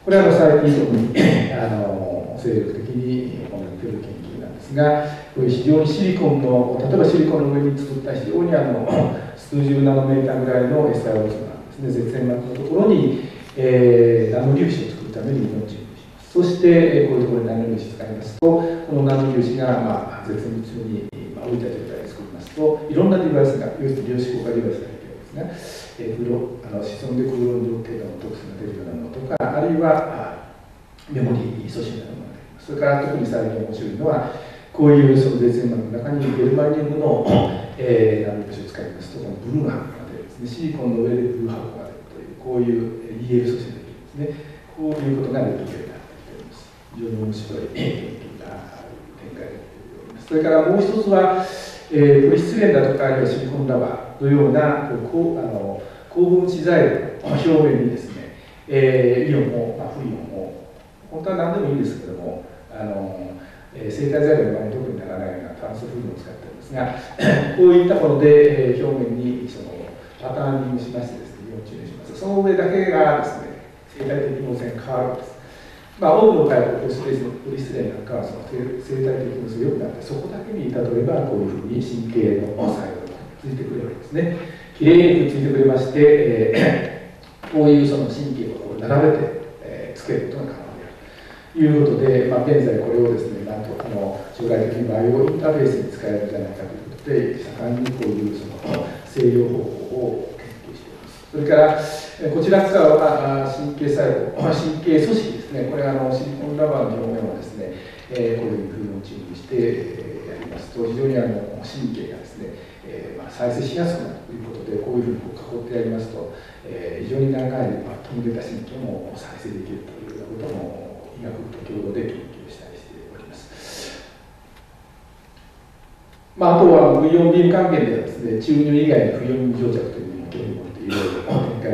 これは最近特にあの精力的に行っている研究なんですが、これ非常にシリコンの、例えばシリコンの上に作った非常にあの <clears throat> 数十ナノメーターぐらいの SI オーソなんですね、絶縁膜のところに、えー、ナノ粒子を作るために命をします。そして、こういうところにナノ粒子使いますと、このナノ粒子が、まあ、絶滅に、まあ、置いた状態で作りますと、いろんなデバイスが、要するに量子効果デバイスができるんですね。えー、フロあの子孫で空論条系の特性が出るようなものとか、あるいはメモリー素子なものがあります。それから特に最近面白いのは、こういうその絶縁膜の中にゲルマニウムの、えー、ナノ粒子を使いますと、このブルーの箱が出るんですね。シリコンの上でブルー箱が出るという、こういう EL 素子ができるんですね。こういうことができるようになってきております。非常に面白い研究が展開されております。それからもう一つは、えー、ポリスチレンだとか、あるいはシリコンラバーのようなこうあの高分子材料の表面にですね、えー、イオンも、まあ、不イオンも、本当は何でもいいんですけども、あのえー、生体材料の場合特にならないような炭素フィルムを使ってるんですが、<coughs> こういったもので、えー、表面にそのパターニングしましてですね、イオン注入します。その上だけがですね、生体的毛線が変わるんです。まあ、多くのタイプ、ポリスレポリスレンなんかはその生体的に良くなって、そこだけに例えばこういうふうに神経の作用がついてくるわけですね。きれいについてくれまして、えー、こういうその神経を並べて、えー、つけることが可能であるということで、まあ、現在これをですね、なんとあの将来的にバイオインターフェースに使えるんじゃないかということで、盛んにこういうその制御方法を。それから、こちら使う神経細胞、神経組織ですね、これあのシリコンラバーの表面をですね、えー、こういうふうにチームして、やりますと、非常にあの神経がですね、えーまあ、再生しやすくなるということで、こういうふうに囲ってやりますと、えー、非常に長い、まあ、飛んでた神経も再生できるというようなことも医学部と共同で研究したりしております。まあ、あとは無イオンビーム関係ではですね、注入以外の不溶蒸着というのを研究いろいろ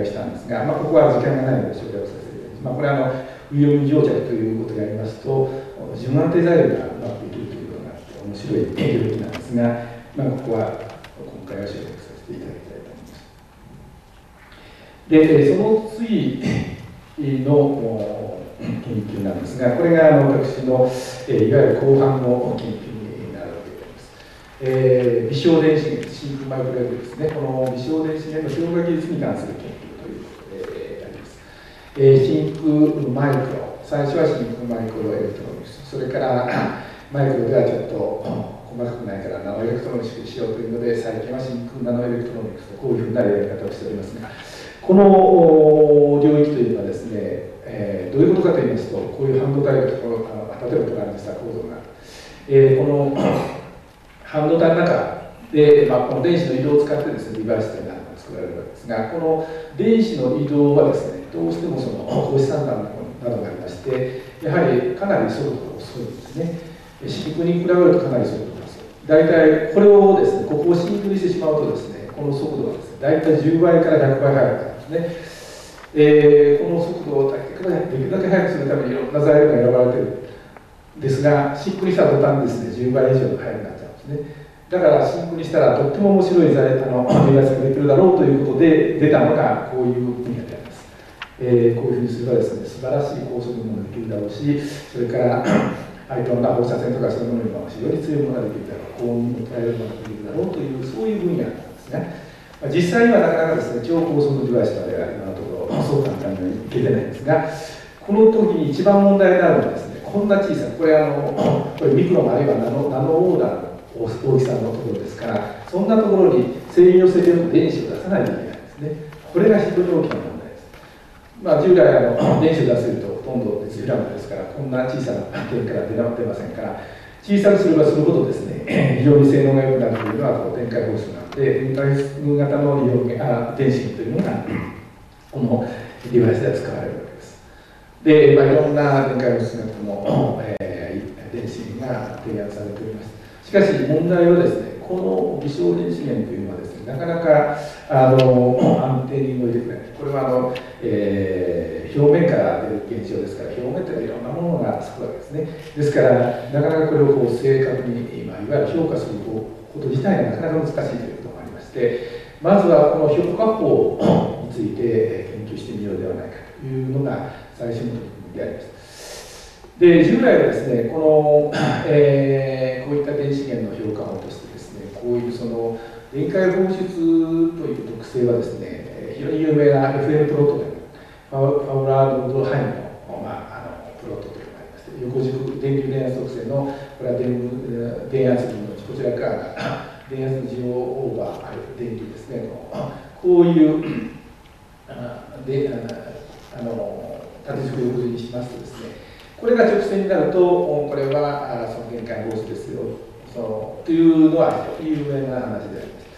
開したんですが、まあ、ここは時間がないので紹介をさせていただきます。まあ、これはあの不溶蒸着ということでありますと、柔軟定材料がうまくできるということがあって面白い領域なんですが、まあ、ここは今回は紹介させていただきたいと思います。で、その次の研究なんですが、これが私のいわゆる後半の研究になるわけであります。えー、微小電子源、真空マイクロレベルですね、この微小電子源の評価技術に関する研究ということであります。えー、真空マイクロ、最初は真空マイクロエレクトロニクス、それから <coughs> マイクロではちょっと細かくないからナノエレクトロニクスにしようというので、最近は真空ナノエレクトロニクスとこういうふうなやり方をしておりますが、この領域というのはですね、えー、どういうことかと言いますとこういう半導体が例えばトランジスタ構造がある、えー、この半導体の中で、まあ、この電子の移動を使ってですねデバイスというのが作られるわけですがこの電子の移動はですねどうしてもその光子散端などがありましてやはりかなり速度が遅いんですね。シンクに比べるとかなり速度が遅い。大体これをですねここをシンクにしてしまうとですねこの速度はですね大体10倍から100倍速くなるんですね。えー、この速度をできるだけ速くするためにいろんな材料が選ばれてるんですがシンクにした途端ですね10倍以上速くなっちゃうんですね。だからシンクにしたらとっても面白い材あのデバイスができるだろうということで出たのがこういう分野です、えー、こういうふうにすればですね素晴らしい高速もできるだろうしそれから <clears throat> 相手の放射線とかそういうものにも非常に強いものができるだろう高温を捉えるものができるだろうというそういう分野なんですねまあ実際にはなかなかですね超高速デバイスまでは今のところそう簡単にはいけてないんですがこの時に一番問題になるのはですねこんな小さいこれあのこれミクロンあるいはナノナノオーダーの大きさのところですからそんなところに繊維を捨ててると電子を出さないといけないんですねこれが非常に大きなまあ従来あの電子を出せるとほとんど熱フラムですからこんな小さな点から出ませんから小さくすればするほどですね <clears throat> 非常に性能が良くなるというのは展開方式なんで展開型のイオンあ電子というのがこのデバイスで使われるわけです。で、まあ、いろんな展開方式がも、<clears throat> えー、電子が提案されております。しかし問題はですねこの微小電子源というのはですねなかなかあの安定に動いてくれないこれはあの、えー、表面から出る現象ですから表面というのはいろんなものがつくわけですねですからなかなかこれをこう正確に、まあ、いわゆる評価すること自体がなかなか難しいということもありましてまずはこの評価法について研究してみようではないかというのが最初の取り組みであります。で従来はですねこの、えー、こういった電子源の評価法としてこういうその電解放出という特性はですね非常に有名な FM プロットでファウラード・ハイムの,、まあ、あのプロットというのがありまして横軸電流電圧特性のこれは電電圧分のこちら側が電圧のオーバー電流ですねこういうあであの縦軸横軸にしますとですねこれが直線になるとこれはその限界防止ですよ。そうというのは有名な話であります。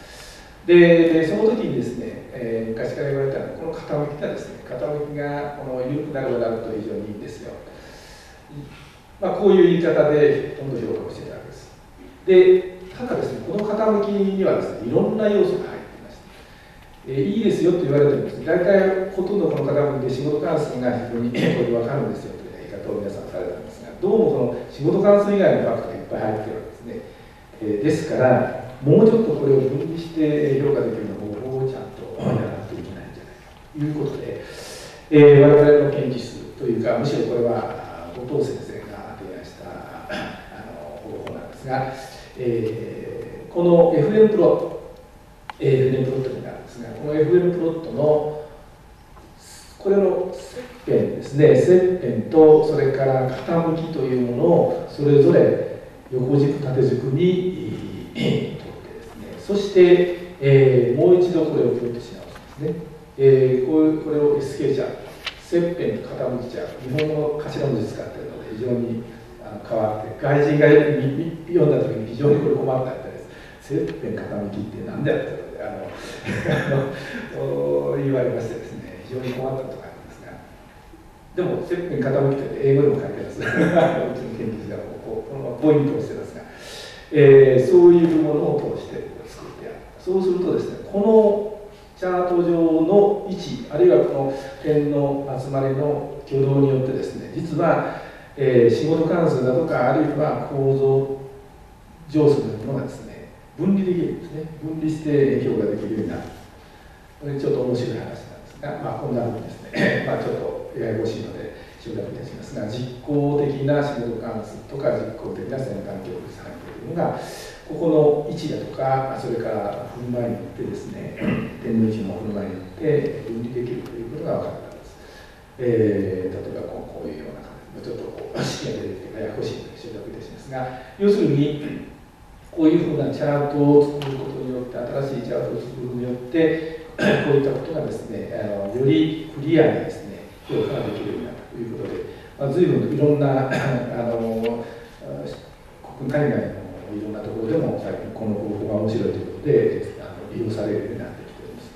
でその時にですね、えー、昔から言われたのはこの傾きがですね傾きがこの緩くなるなると非常にいいんですよ、まあ、こういう言い方でほとんど評価をしてたわけです。でただですねこの傾きにはですねいろんな要素が入っていまして。えー、いいですよと言われてもですね大体ほとんどこの傾きで仕事関数が非常にこれ分かるんですよという言い方を皆さんされたんですがどうもその仕事関数以外のファクトがいっぱい入ってる、えー、ですからもうちょっとこれを分離して評価できる方法をちゃんとやらないといけないんじゃないかということで、えー、我々の研究室というかむしろこれは後藤先生が提案したあの方法なんですが、えー、この FM プロット FM プロットになるんですがこの FM プロットのこれの切片ですね切片とそれから傾きというものをそれぞれ横軸縦軸に取ってですね。そして、えー、もう一度これをプリントし直すんですね、えー、こういうこれを SK チャー切片傾きチャー日本の頭文字使ってるので非常に変わって外人が読んだ時に非常にこれ困ったみたいです。切片傾きって何だよってあの <laughs> 言われましてですね非常に困ったことがあるんですが。でも切片傾きと英語でも書いてます。<laughs> うちの研究者がこのポイントをしてますが、えー、そういうものを通して作ってやる。そうするとですねこのチャート上の位置あるいはこの点の集まりの挙動によってですね実は、えー、仕事関数だとかあるいは構造上数というものがですね分離できるんですね。分離して評価できるようになる。これちょっと面白い話なんですが、まあ、こんなふうにですね、<coughs> まあ、ちょっとややこしいので。省略いたします。が実行的な仕事関数とか実行的な先端教育範囲というのがここの位置だとかそれから振る舞いによってですね天の位置の振る舞いによって分離できるということが分かったんです、えー、例えばこうこういうような感じちょっとこう式が出てきてややこしいので省略いたしますが要するに <clears throat> こういうふうなチャートを作ることによって新しいチャートを作ることによって <clears throat> こういったことがですねあのよりクリアにですね評価ができるようになった。ということで、まあ、随分いろんな <laughs> あの国内外のいろんなところでも最近この方法が面白いということであの利用されるようになってきております。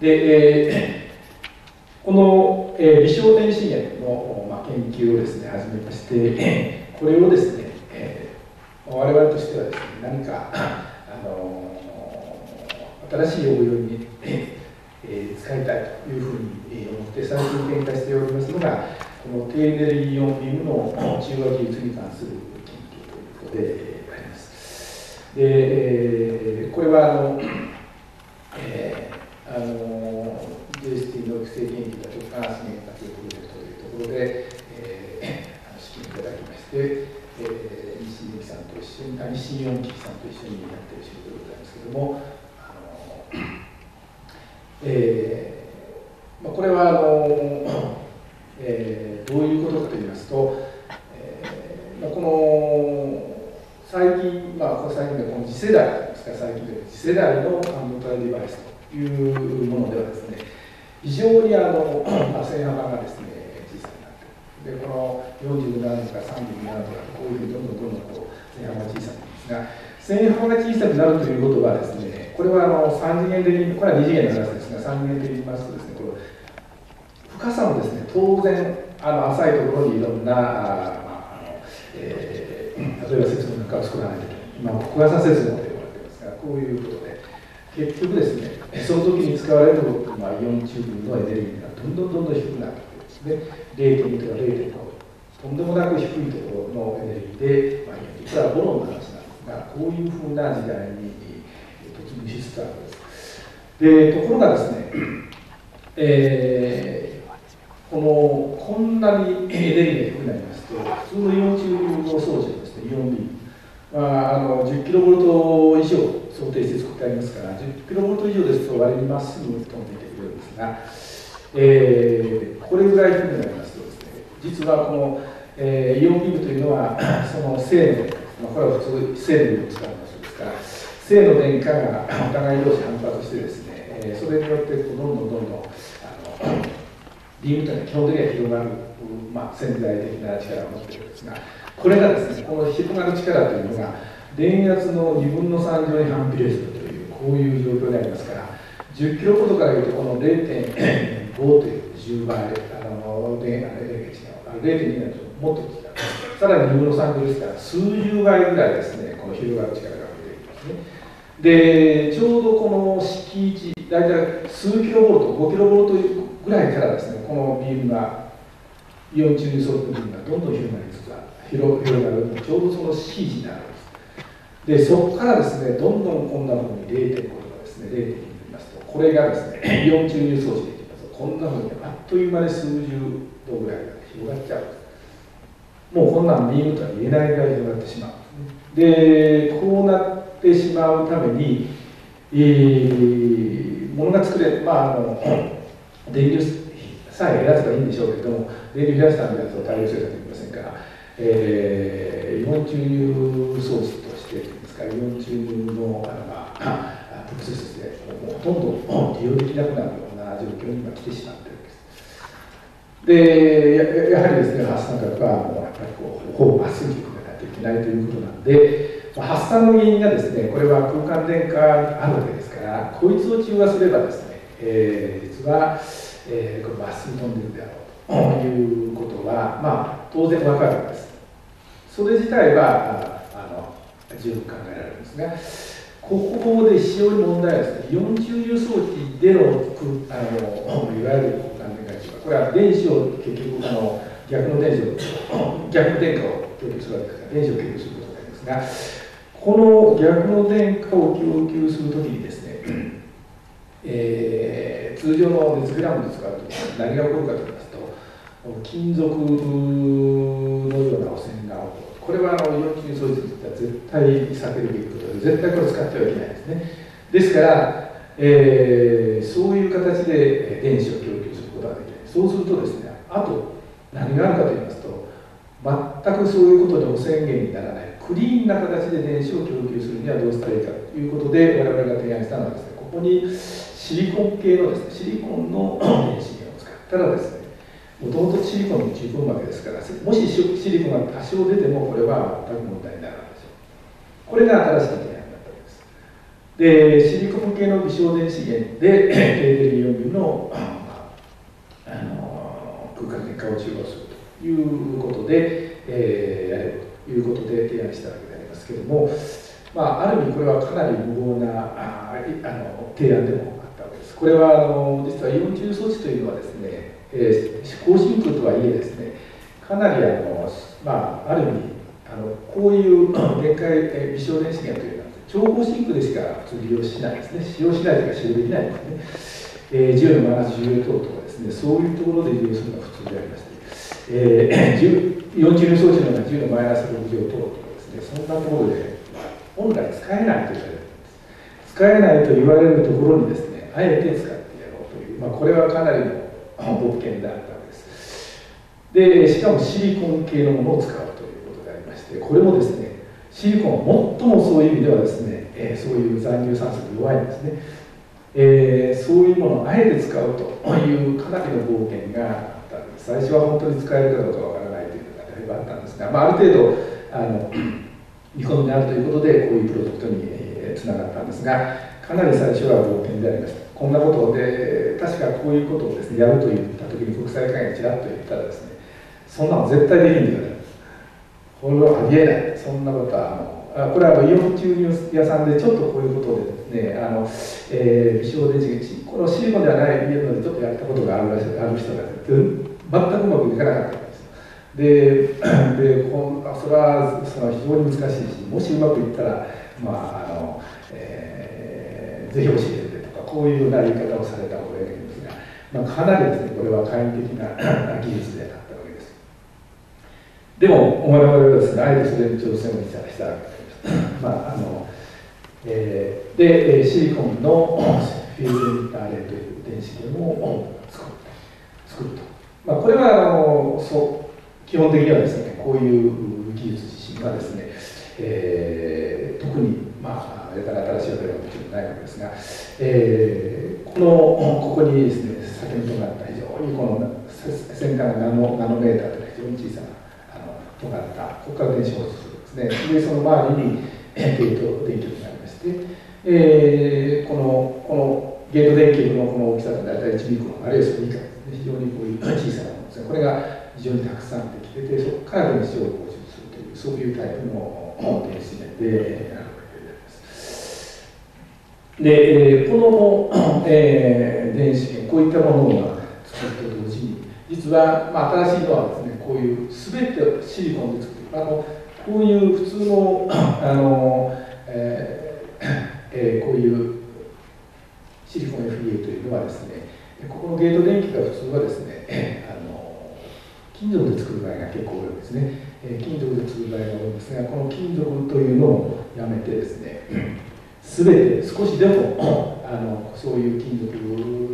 で、えー、この、えー、微小電子源の、まあ、研究をですね始めまして、<laughs> これをですね、えー、我々としてはですね何かあの新しい応用に、えー、使いたいというふうに思って最近展開しておりますのがこの低エネルギーイオンビームの中和技術に関する研究ということであります。で、えー、これはあの、えー、あの JST の育成研究だとか資源活用プロジェクトというところで、えー、資金いただきまして、えー、西関さんと一緒に西井四機さんと一緒にやっている仕事でございますけれども、あのえーまあ、これはあのえー、どういうことかと言いますと、えーまあ、この最近、まあ、この最近でこの次世代ですか最近で次世代の半導体デバイスというものではですね非常にあの、まあ、線幅がですね小さくなってでこの47とか37とかこういうふうにどんどんどんどんこう線幅が小さくなるんですが線幅が小さくなるということはですねこれはあの3次元的にこれは2次元の話です。が3次元的に言います。とですねこれ深さもですね当然あの浅いところにいろんな、まああのえー、例えば説明なんか作らないといけない今小型説明と呼ばれてますがこういうことで結局ですねその時に使われる、まあ、イオンチューブのエネルギーがどんどんどんどん低くなってですね0.2とか0.5とんでもなく低いところのエネルギーで、まあ、これはボロの話なんですがこういうふうな時代に突入しつつあるでところがですね、<clears throat> えーこのこんなにエネルギーが低くなりますと普通のイオン中流の装置ですねイオンビームあ、の10キロボルト以上想定して作ってありますから10キロボルト以上ですと割にまっすぐ飛んでいてくれるんですが、えー、これぐらい低くなりますとですね実はこの、えー、イオンビームというのはその正の、まあ、これは普通正のを使う場所ですから正の電荷がお互い同士反発してですね、えー、それによってどんどんどんどんあの理由というのは基本的には広がる、まあ、潜在的な力を持っているんですがこれがですねこの広がる力というのが電圧の2分の3乗に反比例するというこういう状況でありますから10キロほどから言うとこの0.5という10倍あの電圧違う0.2になるともっと違うさらに2分の3乗ですから数十倍ぐらいですねこの広がる力が増えていきますね。でちょうどこの敷地大体数キロボルト5キロボルトぐらいからですねこのビームがイオン中に沿ったビームがどんどん広がりつつある広広がるちょうどその C 値になるんです。でそこからですねどんどんこんなふうに0.5とかですね0.2になりますとこれがですね <coughs> イオン注入装置でいきますとこんなふうにあっという間に数十度ぐらいまで広がっちゃうもうこんなんビームとは言えないぐらい広がってしまうでこうなってしまうために、えー、ものが作れまああの電流さえ減らせばいいんでしょうけれども電流減らすためのやつを対応せざるを得ませんから、えー、イオン注入装置としてですからイオン注入のあの、まあ、<coughs> プロセスでもうほとんど利用できなくなるような状況に今来てしまっているんです。でややはりですね発散額はもうやっぱりこうほぼまっすぐに組めないといけないということなんで、発散の原因がですねこれは空間電荷にあるわけですからこいつを中和すればですね、えー、実はえー、これまっすぐ飛んでるであろうということは、まあ、当然わかるんです。それ自体はあの十分考えられるんですがここで非常に問題はですねイオン注入装置でのあのいわゆる空間電荷これは電子を結局あの逆の電子を逆の電荷を供給するわけですから電子を供給することになりますがこの逆の電荷を供給するときにですねえー、通常の熱グラムで使うと何が起こるかと言いますと金属のような汚染が起こる。これはあのイオン金装置にとっては絶対避けるべきことで絶対これ使ってはいけないですね。ですから、えー、そういう形で電子を供給することができない。そうするとですねあと何があるかと言いますと全くそういうことで汚染源にならない。クリーンな形で電子を供給するにはどうしたらいいかということで我々が提案したのはですねここにシリコン系のですねシリコンの電子源を使ったらですねもともとシリコンの十分わけですからもしシリコンが多少出てもこれは全く問題にならないでしょう。これが新しい提案だったわけです。でシリコン系の微小電子源で低エネルギー4の <clears throat> あの空間結果を中和するということで、えー、やれるということで提案したわけでありますけれども、まあ、ある意味これはかなり無謀なああの提案でもあったわけです。これはあの実はイオン中装置というのはですね、えー、高真空とはいえですねかなりあの、まあ、ある意味あのこういう限界微小電子源というのは超高真空でしか普通利用しないですね。使用しないというか使用できないですね、えー、10のマイナス10等とかですねそういうところで利用するのが普通でありまして、えー、4中装置のような10のマイナス6乗等とかですね。そんなところで本来使えないと言われるんです使えないと言われるところにですねあえて使ってやろうという、まあ、これはかなりの冒険であったわけです。でしかもシリコン系のものを使うということでありましてこれもですねシリコンは最もそういう意味ではですね、えー、そういう残留酸素に弱いんですね、えー、そういうものをあえて使うというかなりの冒険があったんです。最初は本当に使えるかどうかわからないというのがだいぶあったんですが、まあ、ある程度あの <clears throat> 見込みであるということでこういうプロジェクトにつながったんですがかなり最初は冒険でありました。こんなことで確かこういうことをですねやると言った時に国際会議がちらっと言ったらですねそんなの絶対できんって言われるこれはありえない。そんなことはあのこれはイオン注入屋さんでちょっとこういうことでねあの、えー、小電池このシリコンではないのでちょっとやったことがあるらしある人が全くうまくいかなかったでで <clears throat> こんそれはその非常に難しいしもしうまくいったら、まああのえー、ぜひ教えてとかこういうような言い方をされた方がいいんですが、まあ、かなりですねこれは簡易的な技術であったわけです。でも我々はです。ねあえてそれに挑戦をしたわけですまああのえー、でシリコンのフィールドインターレイという電子源を作る作ると、まあ、これはあのそう基本的にはですねこういう技術自身がですね、えー、特にまあやたら新しいわけではもちろんないわけですが、えー、このここにですね先ほどがった非常にこの先端がナノナノメーターという非常に小さなあの尖ったここから電子放出するんですね。でその周りにゲー電極がありまして、えー、このこのゲート電極のこの大きさが大体1ミクロンあるいはそれ以下非常にこういう小さなものですね。これが非常にたくさんできててそこから電子を放出するというそういうタイプの電子源であるであります。でこの、<clears throat> えー、電子源こういったものを作ると同時に実は、まあ、新しいのはですねこういう全てシリコンで作っている。あのこういう普通の <clears throat> あの、えーえー、こういうシリコン FEA というのはですねここのゲート電気が普通はですね <laughs> あの金属で作る場合が結構多いんですね、え金属で作る場合が多いんですがこの金属というのをやめてですね <clears throat> 全て少しでも <clears throat> あのそういう金属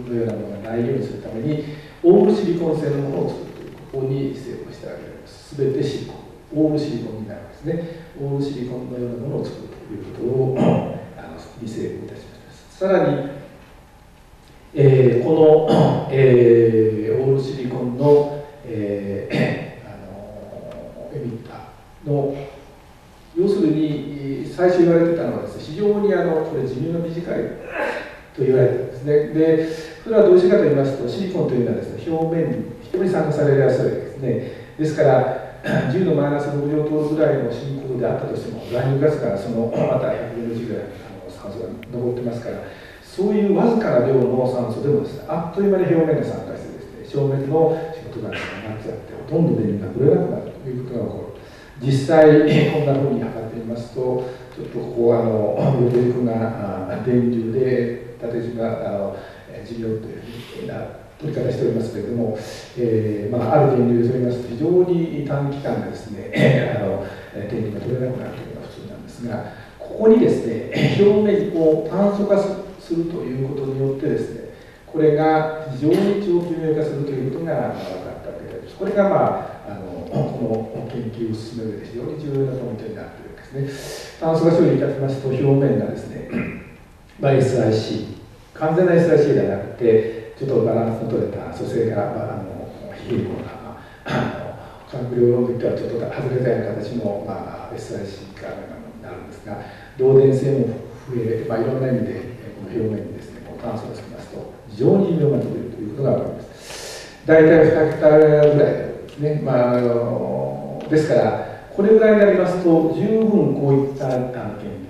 のようなものがないようにするためにオールシリコン製のものを作るというここに成功してあげられます全てシリコン。オールシリコンになるんですね。オールシリコンのようなものを作るということをあのに成功いたしましたさらに、えー、この、えー、オールシリコンのえー、あのエミッターの要するに最初言われてたのはですね非常にあのこれ寿命が短いと言われてるんですね。でそれはどうしてかと言いますとシリコンというのはですね表面に非常に酸化されやすいですね。ですから <clears throat> 10のマイナス6乗等ぐらいの進行であったとしてもラインガスからそのまた140ぐらい酸素が残ってますからそういうわずかな量の酸素でもですねあっという間に表面が酸化してですね消滅のことがなくなっちゃってほとんど電流が触れなくなるということが起こる。実際こんなふうに測ってみますとちょっとここはあの予定力が電流で縦軸があの寿命というふうな取り方しておりますけれども、えーまあ、ある電流で取りますと非常に短期間でですね <laughs> あの電流が取れなくなるというのが普通なんですがここにですね <laughs> 表面にこう炭素化するということによってですねこれが非常に長期明化するということが分かったわけです。これが、まあ、あのこの研究を進める非常に重要なポイントになっているわけですね。炭素化処理いたしますと表面がですね、<clears throat> まあ、SIC 完全な SIC ではなくてちょっとバランスの取れた組成が、まあ、あの非平行な、まあ、化学量といってはちょっと外れたような形の、まあ、SIC 化になるんですが導電性も増え、まあ、いろんな意味でこの表面にですねこう炭素をつけますと非常に寿命が伸びるということが分かります。大体2桁ぐらいですね、まあ、あのですからこれぐらいになりますと十分こういった案件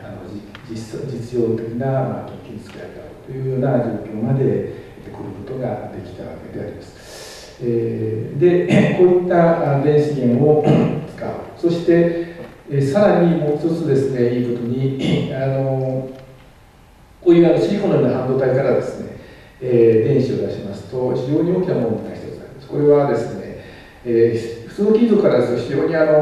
あの実実用的な、まあ、研究に作られたというような状況まで来ることができたわけであります。えー、でこういった電子源を使うそして、えさらにもう一つですねいいことに <clears throat> あのこういうあのシリコンのような半導体からですね、えー、電子を出しますと非常に大きな問題が一つあります。これはですね、えー、普通の金属からですと非常にあの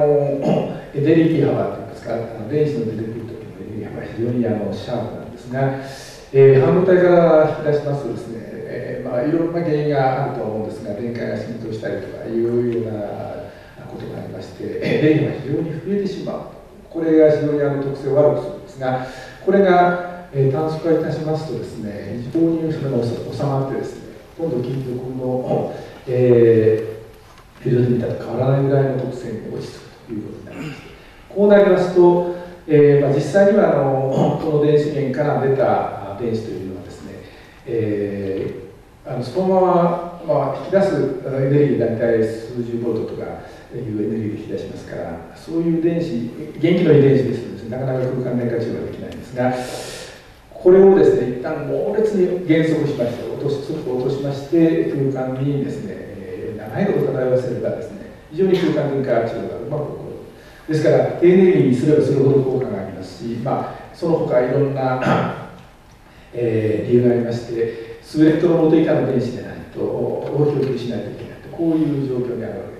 <clears throat> エネルギー幅といいますかあの電子の出てくる時のエネルギー幅が非常にあのシャープなんですがえー、半導体から出しますとですね、えーまあ、いろんな原因があると思うんですが電解が浸透したりとかいうようなして電位が非常に増えてしまう。これが非常にあの特性を悪くするんですがこれが、えー、炭素化いたしますとですね非常にそれが収まってですね今度金属の、えー、フィルド見たと変わらないぐらいの特性に落ち着くということになります。こうなりますと、えーまあ、実際にはあのこの電子源から出た電子というのはですね、えー、あのそのまま、まあ、引き出すエネルギー大体数十ボルトとかいうエネルギーで引き出しますからそういう電子元気のいい電子ですとです、ね、なかなか空間電化治療ができないんですがこれをですね一旦猛烈に減速しまして落とし速度を落としまして空間にですね、長いこと漂わせればですね非常に空間電化治療がうまく起こ。るですからエネルギーにすればするほど効果がありますし、まあ、その他いろんな <coughs> えー、理由がありましてスウェットの元以下の電子でないとを供給しないといけないと。こういう状況にあるわけです。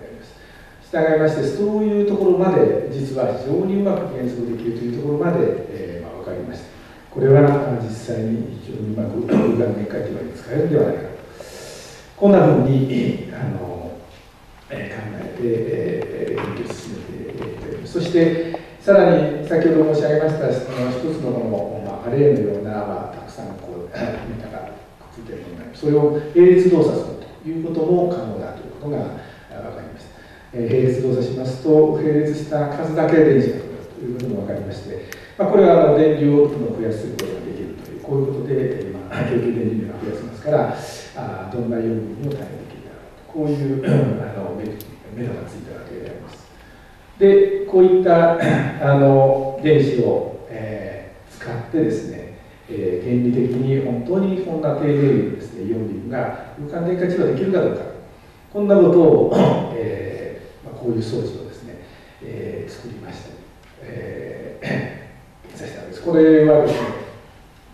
従いましてそういうところまで実は非常にうまく現像できるというところまで、えーまあ、分かりました。これは実際に非常にうまく空間電解というのに使えるんではないかと。こんなふうにあの、えー、考えて、えー、研究を進めていってそしてさらに先ほど申し上げましたその一つのこの、まあ、アレイのような、まあ、たくさんこうメタがくっついているものがそれを並列動作するということも可能だということが、並列動作しますと並列した数だけ電子が取れるということも分かりまして、まあ、これはあの電流を増やすことができるというこういうことで、まあ、供給電流が増やせますからあどんな要因にも対応できるだろうとこういうあのメドがついたわけであります。でこういったあの電子を、えー、使ってですねえー、原理的に本当にこんな低レベルですねイオンビームが空間電化治療できるかどうか。こんなことを、えー、こういう装置をですね、えー、作りました、えー、検査したんです。これはですね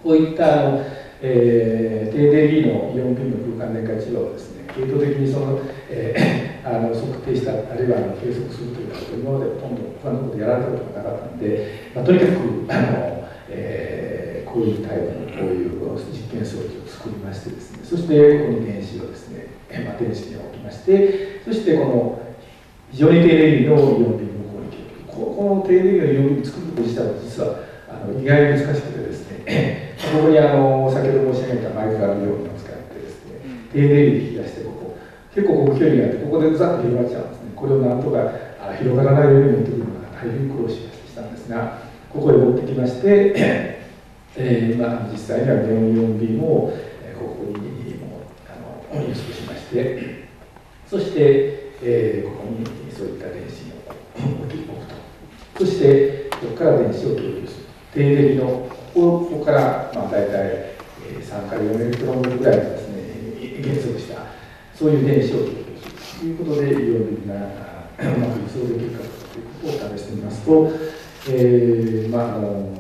こういったあの、えー、低デリのイオンビームの空間電化治療をですね系統的にその、えー、<coughs> あの測定したあるいはあの計測するということ今までほとんど他のことやられたことがなかったので、まあ、とにかくあの、えーこういうタイプのこういう実験装置を作りましてですねそしてここに電子をですね、まあ、電子に置きましてそしてこの非常に低レベルのイオンビームをここにこの低レベルのイオンビームを作ること自体は実はあの意外に難しくてですね <laughs> ここにあの先ほど申し上げたマイクラのようなのを使ってですね低レベルで引き出してここ結構ここ距離があってここでざっと広がっちゃうんですね。これをなんとか広がらないように持ってくるのが大変苦労しましたんですがここへ持ってきまして <clears throat> えーまあ、実際にはネオンイオンビームを、え、ここにもあの輸出しましてそして、えー、ここにそういった電子を置き置くとそしてここから電子を供給する低電のここから、まあ、大体、えー、3から4エクトロンぐらいのですね減速したそういう電子を供給するということでイオンビームがうまく輸送できるかということを試してみますと、えーまああの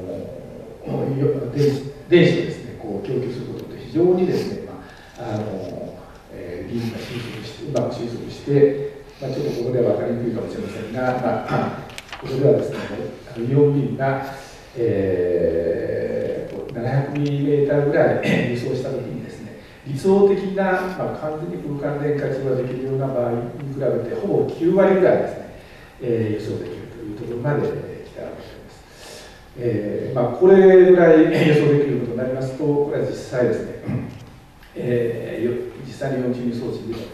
電子電子をですねこう供給することで非常にですね、まああのえー、リンが収束してうまく収束して、まあ、ちょっとここでは分かりにくいかもしれませんが、まあ、<clears throat> ここではですねイオンビームが、えー、700ミリメーターぐらい輸送したときにですね理想的な、まあ、完全に空間電化ができるような場合に比べてほぼ9割ぐらいですね、えー、予想できるというところまで来たわけです。えーまあ、これぐらい <clears throat> 予想できることになりますと、これは実際ですね、えー、実際に4チ輸送値で、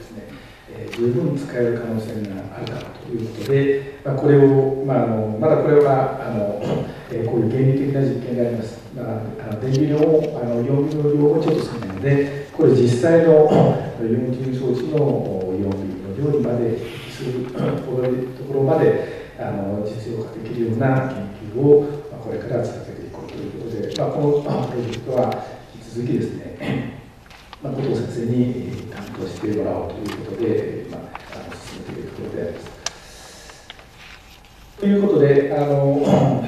え、十分使える可能性があるだろうということで、まあ、これを、まあ、あのまだこれはあの、えー、こういう原理的な実験であります。まあ、あの電流量もあの4微の量もちょっと少ないので、これ実際の4級装置の4微の量にまでするところまであの実用化できるような研究を、まあ、これから続けていこうということで、まあ、このプロジェクトは引き続きですね、まあ、後藤先生に担当してもらおうということで、まあ、あの進めているところであります。ということで、あの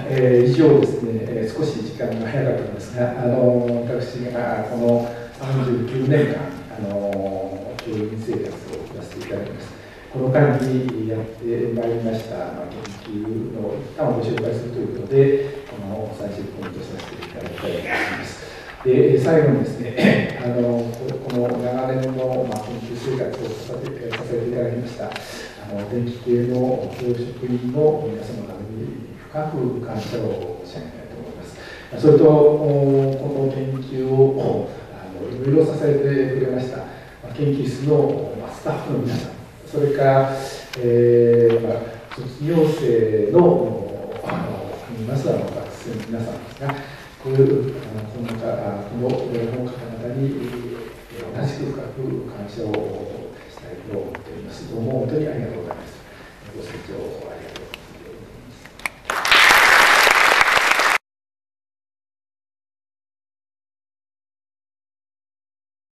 えー、以上ですね、えー、少し時間が早かったんですが、あの私がこの39年間、あの教員生活を送らせていただきます。この間にやってまいりました、まあ、研究の一端をご紹介するということで、この30分とさせていただきたいと思います。で最後にですね、あのこの長年の、まあ、研究生活をさせてさせていただきました、あの電気系の教職員の皆様方に深く感謝を申し上げたいと思います。それと、この研究をあのいろいろ支えてくれました、研究室のスタッフの皆さん、それから、えーまあ、卒業生のあのますあの学生の皆さんですが、こういうあのこの方この方々に同じく深く感謝をしたいと思っております。どうも本当にありがとうございます。ご清聴ありがとうございます。